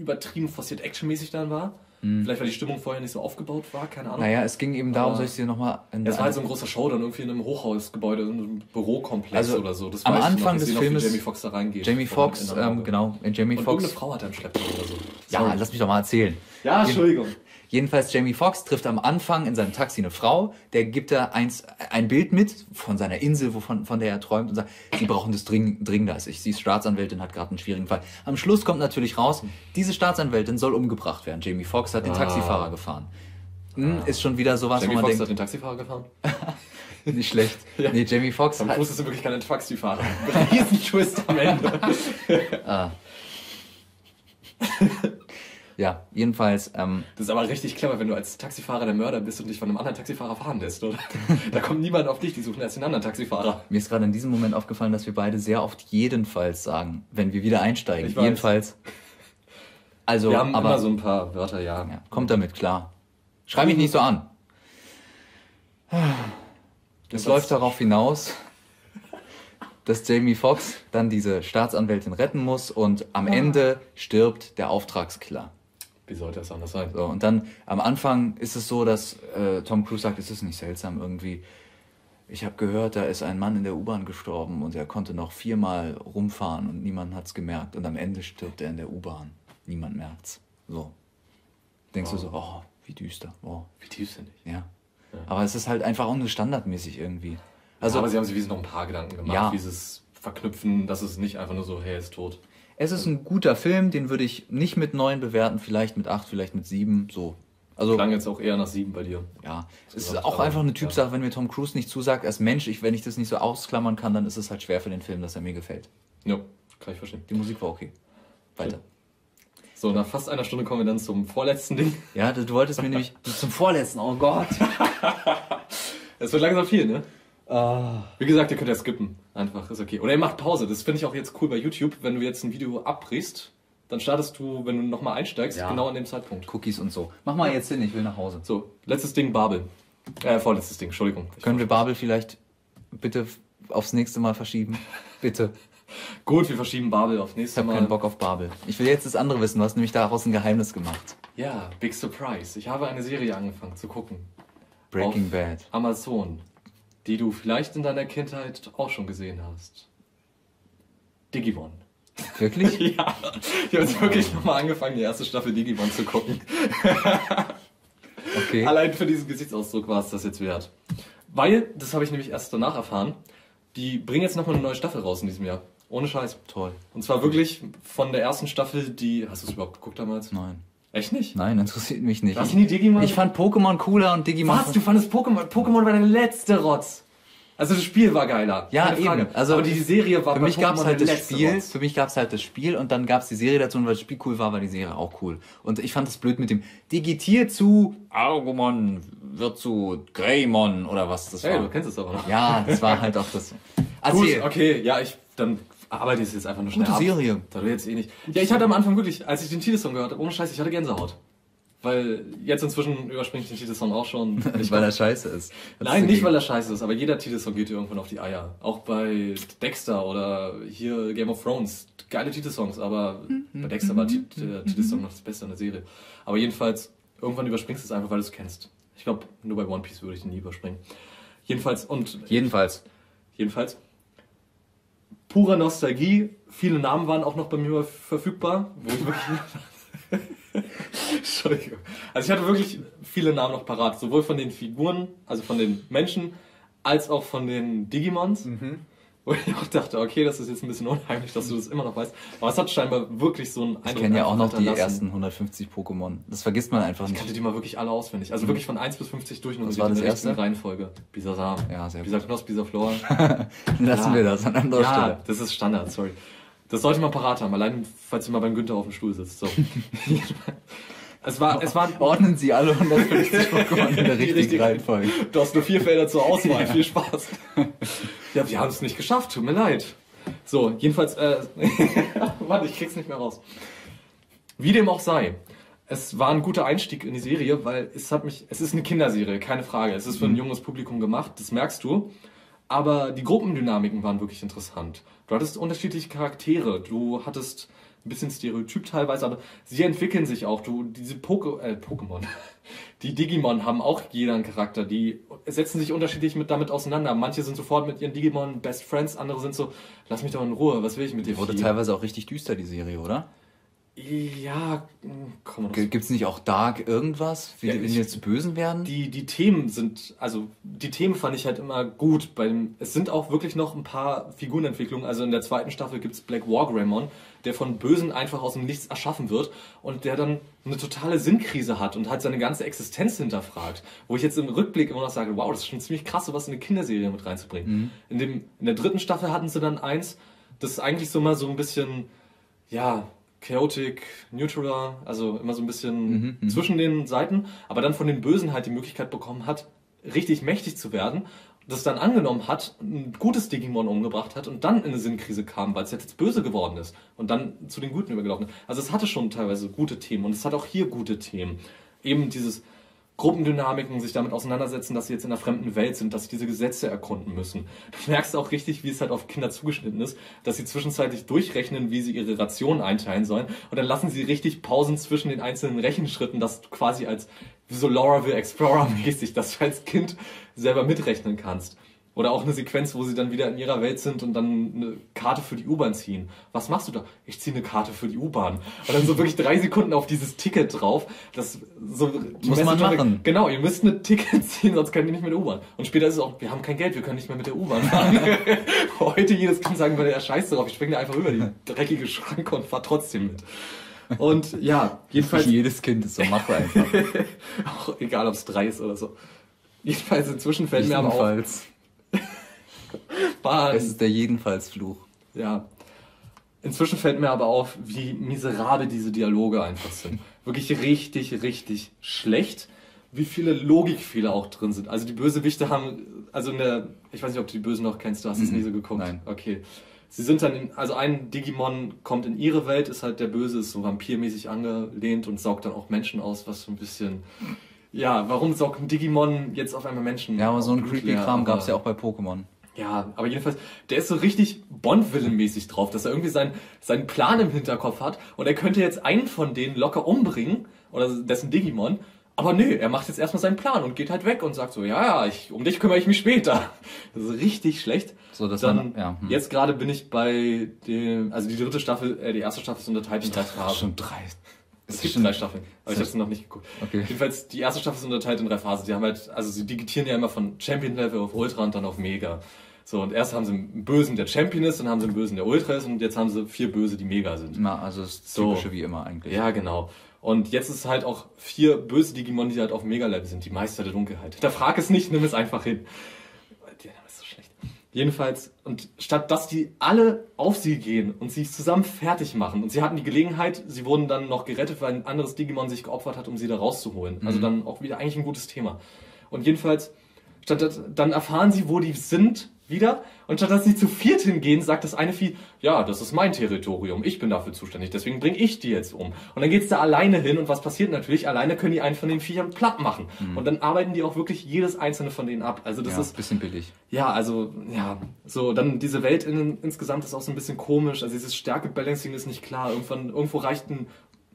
übertrieben forciert actionmäßig dann war. Vielleicht weil die Stimmung vorher nicht so aufgebaut war, keine Ahnung. Naja, es ging eben darum, Aber soll ich dir nochmal. Es war halt so ein großer Showdown irgendwie in einem Hochhausgebäude, in einem Bürokomplex Also, oder so. Das am Anfang noch. Des Filmes- Jamie Foxx da reingeht. Jamie Foxx, ähm, genau, in Jamie Und Foxx. irgendeine Frau hat im Schlepptau oder so. Ja, Sorry. lass mich doch mal erzählen. ja, Entschuldigung. Jedenfalls Jamie Foxx trifft am Anfang in seinem Taxi eine Frau, der gibt da eins, ein Bild mit von seiner Insel, wovon, von der er träumt und sagt, sie brauchen das dring, dringender als ich. Sie ist Staatsanwältin, hat gerade einen schwierigen Fall. Am Schluss kommt natürlich raus, diese Staatsanwältin soll umgebracht werden. Jamie Foxx hat den Ah. Taxifahrer gefahren. Hm, Ist schon wieder sowas, Jamie wo man Foxx hat denkt, den Taxifahrer gefahren. nicht schlecht. Ja. Nee, Jamie Foxx hat, Cruise ist in wirklich kein Taxifahrer. Riesen Twist am Ende. ah. Ja, jedenfalls, ähm, Das ist aber richtig clever, wenn du als Taxifahrer der Mörder bist und dich von einem anderen Taxifahrer fahren lässt, oder? Da kommt niemand auf dich, die suchen erst den anderen Taxifahrer. Mir ist gerade in diesem Moment aufgefallen, dass wir beide sehr oft jedenfalls sagen, wenn wir wieder einsteigen. Ich weiß. Jedenfalls. Also, Wir haben aber immer so ein paar Wörter, ja. ja, kommt damit klar. Schrei mich nicht so an. Es läuft darauf hinaus, dass Jamie Foxx dann diese Staatsanwältin retten muss und am Ende stirbt der Auftragskiller. Wie sollte das anders sein? So, und dann am Anfang ist es so, dass äh, Tom Cruise sagt, es ist nicht seltsam irgendwie. Ich habe gehört, da ist ein Mann in der U-Bahn gestorben und er konnte noch viermal rumfahren und niemand hat's gemerkt. Und am Ende stirbt er in der U-Bahn. Niemand merkt's. So. Denkst du so, oh, wie düster. Oh, Wie tief sind ich? ja. Aber es ist halt einfach auch nur standardmäßig irgendwie. Also, Also aber sie haben sich wie noch ein paar Gedanken gemacht, Ja. wie sie es verknüpfen, dass es nicht einfach nur so, hey, er ist tot. Es ist ein guter Film, den würde ich nicht mit neun bewerten, vielleicht mit acht, vielleicht mit sieben. So. Also Klang jetzt auch eher nach sieben bei dir. Ja, es ist auch aber, einfach eine ja. Typsache, wenn mir Tom Cruise nicht zusagt als Mensch, ich, wenn ich das nicht so ausklammern kann, dann ist es halt schwer für den Film, dass er mir gefällt. Ja, kann ich verstehen. Die Musik war okay. Weiter. So, nach fast einer Stunde kommen wir dann zum vorletzten Ding. Ja, du, du wolltest mir nämlich zum vorletzten, oh Gott. Es wird langsam viel, ne? Wie gesagt, ihr könnt ja skippen. Einfach, ist okay. Oder ihr macht Pause. Das finde ich auch jetzt cool bei YouTube. Wenn du jetzt ein Video abbrichst, dann startest du, wenn du nochmal einsteigst, Ja. genau an dem Zeitpunkt. Cookies und so. Mach mal jetzt hin, ich will nach Hause. So, letztes Ding, Babel. Äh, vorletztes Ding, Entschuldigung. Ich Können wir Babel vielleicht bitte aufs nächste Mal verschieben? Bitte. Gut, wir verschieben Babel auf Ich nächstes habe Mal. keinen Bock auf Babel. Ich will jetzt das andere wissen, du hast nämlich daraus ein Geheimnis gemacht. Ja, Big Surprise. Ich habe eine Serie angefangen zu gucken. Breaking Auf Bad. Amazon. Die du vielleicht in deiner Kindheit auch schon gesehen hast. Digimon. Wirklich? ja. Ich habe jetzt wirklich nochmal angefangen, die erste Staffel Digimon zu gucken. Okay. Allein für diesen Gesichtsausdruck war es das jetzt wert. Weil, das habe ich nämlich erst danach erfahren, die bringen jetzt nochmal eine neue Staffel raus in diesem Jahr. Ohne Scheiß. Toll. Und zwar wirklich von der ersten Staffel, die. Hast du es überhaupt geguckt damals? Nein. Echt nicht? Nein, interessiert mich nicht. Hast du nie Digimon? Ich fand Pokémon cooler und Digimon. Was? Du fandest Pokémon? Pokémon war deine letzte Rotz. Also das Spiel war geiler. Ja, eben. Also Aber die Serie war Für mich gab es halt der das Spiel, Rotz. für mich gab es halt das Spiel und dann gab es die Serie dazu und weil das Spiel cool war, war die Serie auch cool. Und ich fand das blöd mit dem Digitier zu Argumon wird zu Greymon oder was das Hey, war. du kennst es aber noch. Ja, das war halt auch das. Gut, Erzähl. okay, ja, ich dann arbeite ich es jetzt einfach nur schnell Gute ab. Serie. Da du jetzt eh nicht. Ja, ich hatte am Anfang wirklich, als ich den Titelsong gehört habe, ohne Scheiß, ich hatte Gänsehaut. Weil jetzt inzwischen überspringt den Titelsong auch schon. Ich weil er scheiße ist. Nein, nicht weil er scheiße ist, aber jeder Titelsong geht dir irgendwann auf die Eier. Auch bei Dexter oder hier Game of Thrones. Geile Titelsongs, aber bei Dexter war der Titelsong noch das Beste in der Serie. Aber jedenfalls, irgendwann überspringst du es einfach, weil du es kennst. Ich glaube, nur bei One Piece würde ich den nie überspringen. Jedenfalls, und Jedenfalls. Jedenfalls. Pure Nostalgie. Viele Namen waren auch noch bei mir verfügbar, wo ich wirklich. Entschuldigung. Also ich hatte wirklich viele Namen noch parat, sowohl von den Figuren, also von den Menschen, als auch von den Digimons. Wo ich auch dachte, okay, das ist jetzt ein bisschen unheimlich, dass du das immer noch weißt. Aber es hat scheinbar wirklich so einen Ich kenne ja auch noch die ersten 150 Pokémon. Das vergisst man einfach Ich kannte nicht. die mal wirklich alle auswendig. Also wirklich von 1 bis 50 durchnummeriert Was war in das erste? Reihenfolge. Bisasam. Ja, sehr Bisa Knoss, Bisa Flor. Lassen Ja. wir das an anderer ja, Stelle. das ist Standard, sorry. Das sollte man parat haben, allein falls ihr mal beim Günther auf dem Stuhl sitzt. So. es war, es waren, Ordnen Sie alle 150 Pokémon in der richtigen richtige- Reihenfolge. du hast nur vier Felder zur Auswahl, viel Spaß. ja, wir haben es nicht geschafft, tut mir leid. So, jedenfalls, äh, warte, ich krieg's nicht mehr raus. Wie dem auch sei. Es war ein guter Einstieg in die Serie, weil es hat mich, es ist eine Kinderserie, keine Frage. Es ist für ein junges Publikum gemacht, das merkst du. Aber die Gruppendynamiken waren wirklich interessant. Du hattest unterschiedliche Charaktere, du hattest ein bisschen Stereotyp teilweise, aber sie entwickeln sich auch. Du, diese Poke, äh, Pokémon, die Digimon haben auch jeder einen Charakter, die setzen sich unterschiedlich mit damit auseinander. Manche sind sofort mit ihren Digimon Best Friends, andere sind so, lass mich doch in Ruhe, was will ich mit dir? Wurde Vieh? teilweise auch richtig düster, die Serie, oder? Ja, komm mal G- Gibt's nicht auch Dark irgendwas? Wie Ja, die, wenn die jetzt zu Bösen werden? die, die Themen sind, also die Themen fand ich halt immer gut. Beim, es sind auch wirklich noch ein paar Figurenentwicklungen. Also in der zweiten Staffel gibt's Black Wargreymon, der von Bösen einfach aus dem Nichts erschaffen wird und der dann eine totale Sinnkrise hat und halt seine ganze Existenz hinterfragt. Wo ich jetzt im Rückblick immer noch sage, wow, das ist schon ziemlich krass, sowas in eine Kinderserie mit reinzubringen. In, dem, in der dritten Staffel hatten sie dann eins, das ist eigentlich so mal so ein bisschen, ja, chaotic, neutral, also immer so ein bisschen zwischen den Seiten, aber dann von den Bösen halt die Möglichkeit bekommen hat, richtig mächtig zu werden, das dann angenommen hat, ein gutes Digimon umgebracht hat und dann in eine Sinnkrise kam, weil es jetzt böse geworden ist und dann zu den Guten übergelaufen ist. Also es hatte schon teilweise gute Themen und es hat auch hier gute Themen. Eben dieses Gruppendynamiken, sich damit auseinandersetzen, dass sie jetzt in einer fremden Welt sind, dass sie diese Gesetze erkunden müssen. Du merkst auch richtig, wie es halt auf Kinder zugeschnitten ist, dass sie zwischenzeitlich durchrechnen, wie sie ihre Rationen einteilen sollen. Und dann lassen sie richtig Pausen zwischen den einzelnen Rechenschritten, dass du quasi als so Laura the Explorer mäßig, dass du als Kind selber mitrechnen kannst. Oder auch eine Sequenz, wo sie dann wieder in ihrer Welt sind und dann eine Karte für die U-Bahn ziehen. Was machst du da? Ich ziehe eine Karte für die U-Bahn. Und dann so wirklich drei Sekunden auf dieses Ticket drauf. Das so Muss man Message- machen. Genau, ihr müsst ein Ticket ziehen, sonst könnt ihr nicht mit der U-Bahn. Und später ist es auch, wir haben kein Geld, wir können nicht mehr mit der U-Bahn fahren. Heute jedes Kind sagen würde, ja scheiß drauf, ich springe da einfach über die dreckige Schranke und fahr trotzdem mit. Und ja, jedenfalls, Jedes Kind ist so, mach einfach. auch egal ob es drei ist oder so. Jedenfalls inzwischen fällt mir aber auf. Bahn, Es ist der Jedenfalls-Fluch. Ja. Inzwischen fällt mir aber auf, wie miserabel diese Dialoge einfach sind. Wirklich richtig, richtig schlecht. Wie viele Logikfehler auch drin sind. Also die Bösewichte haben, also in der, ich weiß nicht, ob du die Bösen noch kennst, du hast es nie so geguckt. Nein. Okay. Sie sind dann, in, also ein Digimon kommt in ihre Welt, ist halt der Böse, ist so vampirmäßig angelehnt und saugt dann auch Menschen aus, was so ein bisschen, ja, warum saugt ein Digimon jetzt auf einmal Menschen? Ja, aber so ein creepy? Kram Aber- gab's ja auch bei Pokémon. Ja, aber jedenfalls, der ist so richtig Bond-Villain-mäßig drauf, dass er irgendwie seinen, seinen Plan im Hinterkopf hat und er könnte jetzt einen von denen locker umbringen, oder dessen Digimon, Aber nö, er macht jetzt erstmal seinen Plan und geht halt weg und sagt so, ja, ja, ich, um dich kümmere ich mich später. Das ist richtig schlecht. So, dass Dann, man, ja, hm. Jetzt gerade bin ich bei dem, also die dritte Staffel, äh, die erste Staffel ist unterteilt in drei Phasen. schon drei. Es gibt drei Staffeln, aber ich habe sie noch nicht geguckt. Okay. Jedenfalls, die erste Staffel ist unterteilt in drei Phasen. Die haben halt, also sie digitieren ja immer von Champion-Level auf Ultra und dann auf Mega. So, und erst haben sie einen Bösen, der Champion ist, dann haben sie einen Bösen, der Ultra ist und jetzt haben sie vier Böse, die Mega sind. Na, also das So. typische wie immer eigentlich. Ja, genau. Und jetzt ist es halt auch vier böse Digimon, die halt auf Mega-Level sind, die Meister der Dunkelheit. Da frag es nicht, nimm es einfach hin. Der Name ist so schlecht. Jedenfalls, und statt dass die alle auf sie gehen und sie zusammen fertig machen, und sie hatten die Gelegenheit, sie wurden dann noch gerettet, weil ein anderes Digimon sich geopfert hat, um sie da rauszuholen. Also dann auch wieder eigentlich ein gutes Thema. Und jedenfalls, statt dass, dann erfahren sie, wo die sind, wieder. Und statt dass sie zu viert hingehen, sagt das eine Vieh, ja, das ist mein Territorium, ich bin dafür zuständig, deswegen bringe ich die jetzt um. Und dann geht's da alleine hin und was passiert natürlich? Alleine können die einen von den Viechern platt machen. Und dann arbeiten die auch wirklich jedes einzelne von denen ab. Also das ja, ist bisschen billig. ja, also, ja, so, dann diese Welt in, insgesamt ist auch so ein bisschen komisch. Also dieses Stärke-Balancing ist nicht klar. Irgendwann, irgendwo reicht ein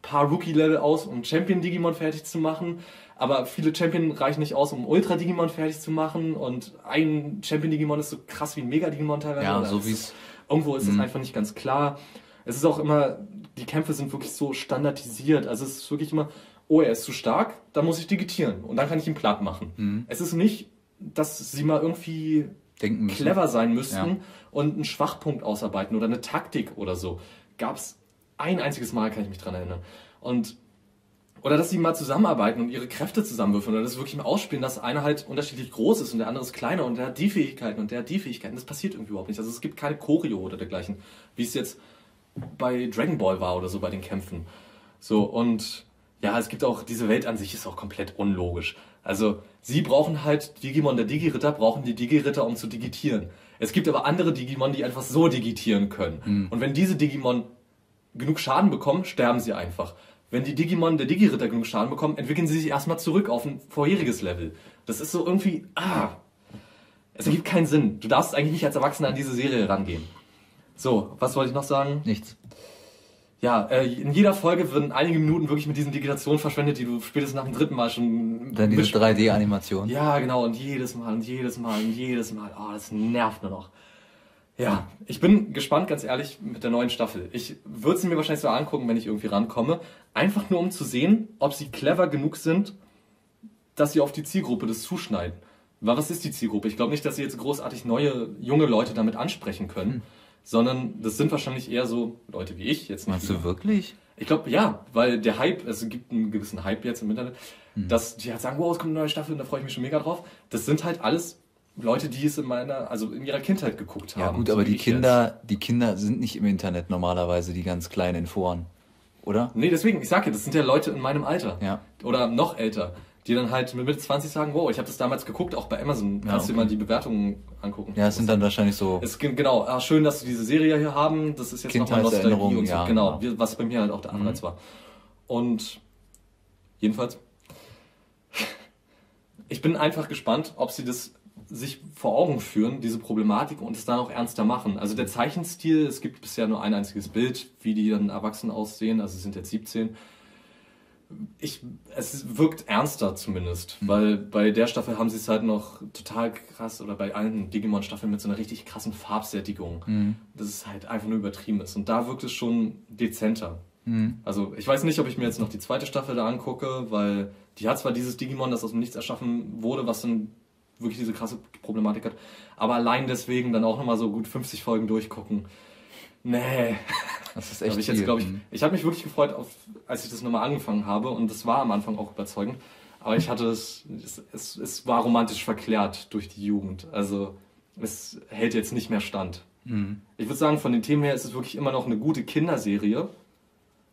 paar Rookie-Level aus, um Champion-Digimon fertig zu machen. Aber viele Champion reichen nicht aus, um Ultra-Digimon fertig zu machen. Und ein Champion-Digimon ist so krass wie ein Mega-Digimon teilweise. Ja, Oder so es wie's- ist- Irgendwo ist es einfach nicht ganz klar. Es ist auch immer, die Kämpfe sind wirklich so standardisiert. Also es ist wirklich immer, oh, er ist zu stark, dann muss ich digitieren. Und dann kann ich ihn platt machen. Es ist nicht, dass sie mal irgendwie clever sein müssten Ja. und einen Schwachpunkt ausarbeiten oder eine Taktik oder so. Gab es ein einziges Mal, kann ich mich dran erinnern. Und oder dass sie mal zusammenarbeiten und ihre Kräfte zusammenwürfeln oder das wirklich mal ausspielen, dass einer halt unterschiedlich groß ist und der andere ist kleiner und der hat die Fähigkeiten und der hat die Fähigkeiten. Das passiert irgendwie überhaupt nicht. Also es gibt keine Choreo oder dergleichen, wie es jetzt bei Dragon Ball war oder so bei den Kämpfen. So und ja, es gibt auch, diese Welt an sich ist auch komplett unlogisch. Also, sie brauchen halt, Digimon, der Digi-Ritter, brauchen die Digi-Ritter, um zu digitieren. Es gibt aber andere Digimon, die einfach so digitieren können. Und wenn diese Digimon genug Schaden bekommen, sterben sie einfach. Wenn die Digimon, der Digi-Ritter genug Schaden bekommen, entwickeln sie sich erstmal zurück auf ein vorheriges Level. Das ist so irgendwie, ah, es ergibt keinen Sinn. Du darfst eigentlich nicht als Erwachsener an diese Serie rangehen. So, was wollte ich noch sagen? Nichts. Ja, äh, in jeder Folge werden einige Minuten wirklich mit diesen Digitationen verschwendet, die du spätestens nach dem dritten Mal schon Dann diese misch- 3D-Animation. Ja, genau, und jedes Mal und jedes Mal und jedes Mal. Oh, das nervt nur noch. Ja, ich bin gespannt, ganz ehrlich, mit der neuen Staffel. Ich würde sie mir wahrscheinlich so angucken, wenn ich irgendwie rankomme. Einfach nur, um zu sehen, ob sie clever genug sind, dass sie auf die Zielgruppe das zuschneiden. Weil was ist die Zielgruppe? Ich glaube nicht, dass sie jetzt großartig neue, junge Leute damit ansprechen können, sondern das sind wahrscheinlich eher so Leute wie ich, jetzt nicht Meinst du wirklich? Ich glaube, ja, weil der Hype, es gibt einen gewissen Hype jetzt im Internet, Hm. dass die halt sagen, wow, es kommt eine neue Staffel und da freue ich mich schon mega drauf. Das sind halt alles Leute, die es in meiner, also in ihrer Kindheit geguckt haben. Ja gut, aber die Kinder, die Kinder sind nicht im Internet normalerweise, die ganz kleinen in Foren. Oder? Jetzt. Nee, deswegen, ich sag ja, das sind ja Leute in meinem Alter. Ja. Oder noch älter, die dann halt mit Mitte 20 sagen, wow, ich habe das damals geguckt, auch bei Amazon. Ja, Kannst du okay. dir mal die Bewertungen angucken. Ja, es sind dann wahrscheinlich so. Es genau, ah, schön, dass wir diese Serie hier haben. Das ist jetzt nochmal Nostalgie und so. ja, genau, genau. was bei mir halt auch der Anreiz war. Und jedenfalls, ich bin einfach gespannt, ob sie das sich vor Augen führen, diese Problematik und es dann auch ernster machen. Also der Zeichenstil, es gibt bisher nur ein einziges Bild, wie die dann erwachsen aussehen, also sie sind jetzt 17. Ich, es wirkt ernster zumindest, weil bei der Staffel haben sie es halt noch total krass oder bei allen Digimon-Staffeln mit so einer richtig krassen Farbsättigung, dass es halt einfach nur übertrieben ist. Und da wirkt es schon dezenter. Also ich weiß nicht, ob ich mir jetzt noch die zweite Staffel da angucke, weil die hat zwar dieses Digimon, das aus dem Nichts erschaffen wurde, was dann wirklich diese krasse Problematik hat, aber allein deswegen dann auch nochmal so gut 50 Folgen durchgucken. Nee. Das ist echt hab ich jetzt, glaube ich, Mhm. ich habe mich wirklich gefreut, auf, als ich das nochmal angefangen habe und das war am Anfang auch überzeugend, aber ich hatte es, es, es, es war romantisch verklärt durch die Jugend. Also es hält jetzt nicht mehr stand. Mhm. Ich würde sagen, von den Themen her ist es wirklich immer noch eine gute Kinderserie,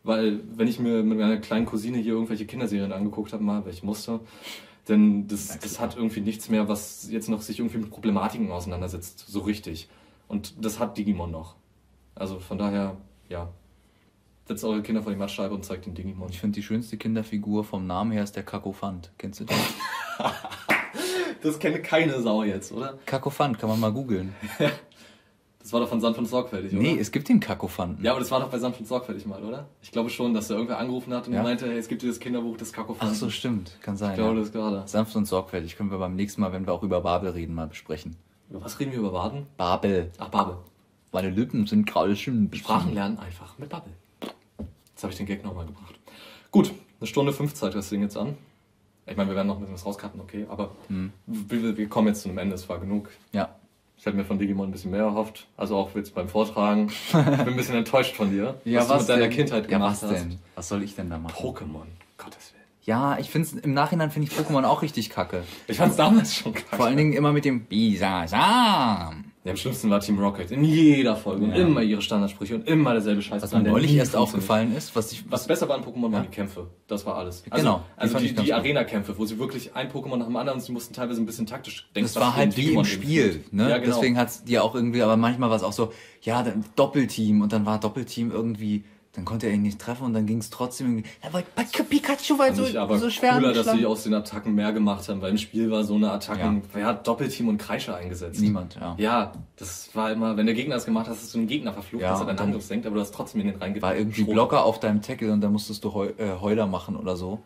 weil wenn ich mir mit meiner kleinen Cousine hier irgendwelche Kinderserien angeguckt habe, mal, weil ich musste, denn das, das hat irgendwie nichts mehr, was jetzt noch sich irgendwie mit Problematiken auseinandersetzt, so richtig. Und das hat Digimon noch. Also von daher, ja, setzt eure Kinder vor die Mattscheibe und zeigt den Digimon. Ich finde die schönste Kinderfigur vom Namen her ist der Kakophant. Kennst du den? Das kennt keine Sau jetzt, oder? Kakophant, kann man mal googeln. Das war doch von Sanft und Sorgfältig, oder? Nee, es gibt den Kakophanten. Ja, aber das war doch bei Sanft und Sorgfältig mal, oder? Ich glaube schon, dass da irgendwer angerufen hat und Ja. meinte, hey, es gibt dieses Kinderbuch des Kakophanten. Ach so, stimmt. Kann sein. Ich glaube, ja. das gerade. Sanft und sorgfältig können wir beim nächsten Mal, wenn wir auch über Babel reden, mal besprechen. Über was reden wir über Baden? Babel. Ach, Babel. Meine Lippen sind gerade bisschen- Sprachen lernen einfach mit Babbel. Jetzt habe ich den Gag nochmal gebracht. Gut, eine Stunde fünf Zeit das Ding jetzt an. Ich meine, wir werden noch ein bisschen was rauscutten, okay, aber Hm. wir, wir kommen jetzt zu einem Ende, es war genug. Ja. Ich hätte mir von Digimon ein bisschen mehr erhofft, also auch jetzt beim Vortragen. Ich bin ein bisschen enttäuscht von dir, was, du mit deiner Kindheit ja, gemacht was hast. denn? Was soll ich denn da machen? Pokémon, Gottes Willen. Ja, ich finde im Nachhinein finde ich Pokémon auch richtig kacke. Ich fand's damals schon kacke. Vor allen Dingen immer mit dem Bisasam. Ja, am schlimmsten war Team Rocket. In jeder Folge. Und Ja. immer ihre Standardsprüche und immer derselbe Scheiß. Was mir neulich erst aufgefallen ist, was ich, Was besser war an Pokémon waren die Kämpfe. Das war alles. Also, Genau, Also die, die. Arena-Kämpfe, wo sie wirklich ein Pokémon nach dem anderen und sie mussten teilweise ein bisschen taktisch denken. das war halt wie im Spiel, ne? Ja, genau. Deswegen hat's die auch irgendwie, aber manchmal war es auch so, ja, dann Doppelteam und dann war Doppelteam irgendwie, dann konnte er ihn nicht treffen und dann ging es trotzdem irgendwie. Ja, weil Pik- Pikachu war so, aber so schwer cooler, dass sie aus den Attacken mehr gemacht haben, weil im Spiel war so eine Attacken, wer hat Doppelteam und Kreischer eingesetzt? Niemand, ja. Ja, das war immer, wenn der Gegner es gemacht hat, hast du den Gegner verflucht, Ja, dass er deinen Angriff senkt, aber du hast trotzdem in den reingegangen. War irgendwie Blocker auf deinem Tackle und dann musstest du Heu, äh, Heuler machen oder so.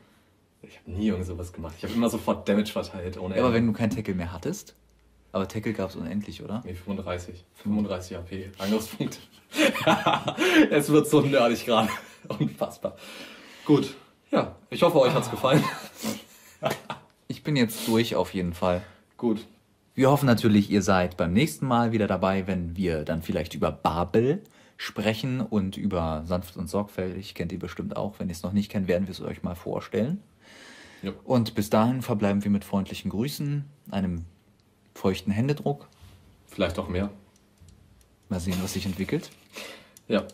Ich habe nie irgend sowas gemacht. Ich habe immer sofort Damage verteilt, ohne Ja, aber wenn du kein Tackle mehr hattest, aber Tackle gab es unendlich, oder? Nee, 35. 35 AP. Angriffspunkte. es wird so nerdig gerade. Unfassbar. Gut. Ja, ich hoffe, euch hat's gefallen. Ich bin jetzt durch auf jeden Fall. Gut. Wir hoffen natürlich, ihr seid beim nächsten Mal wieder dabei, wenn wir dann vielleicht über Babel sprechen und über sanft und sorgfältig. Kennt ihr bestimmt auch. Wenn ihr es noch nicht kennt, werden wir es euch mal vorstellen. Ja. Und bis dahin verbleiben wir mit freundlichen Grüßen, einem feuchten Händedruck. Vielleicht auch mehr. Mal sehen, was sich entwickelt. Ja.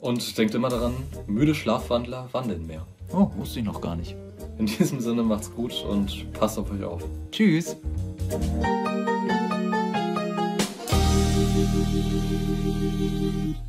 Und denkt immer daran, müde Schlafwandler wandeln mehr. Oh, wusste ich noch gar nicht. In diesem Sinne macht's gut und passt auf euch auf. Tschüss. Thank you.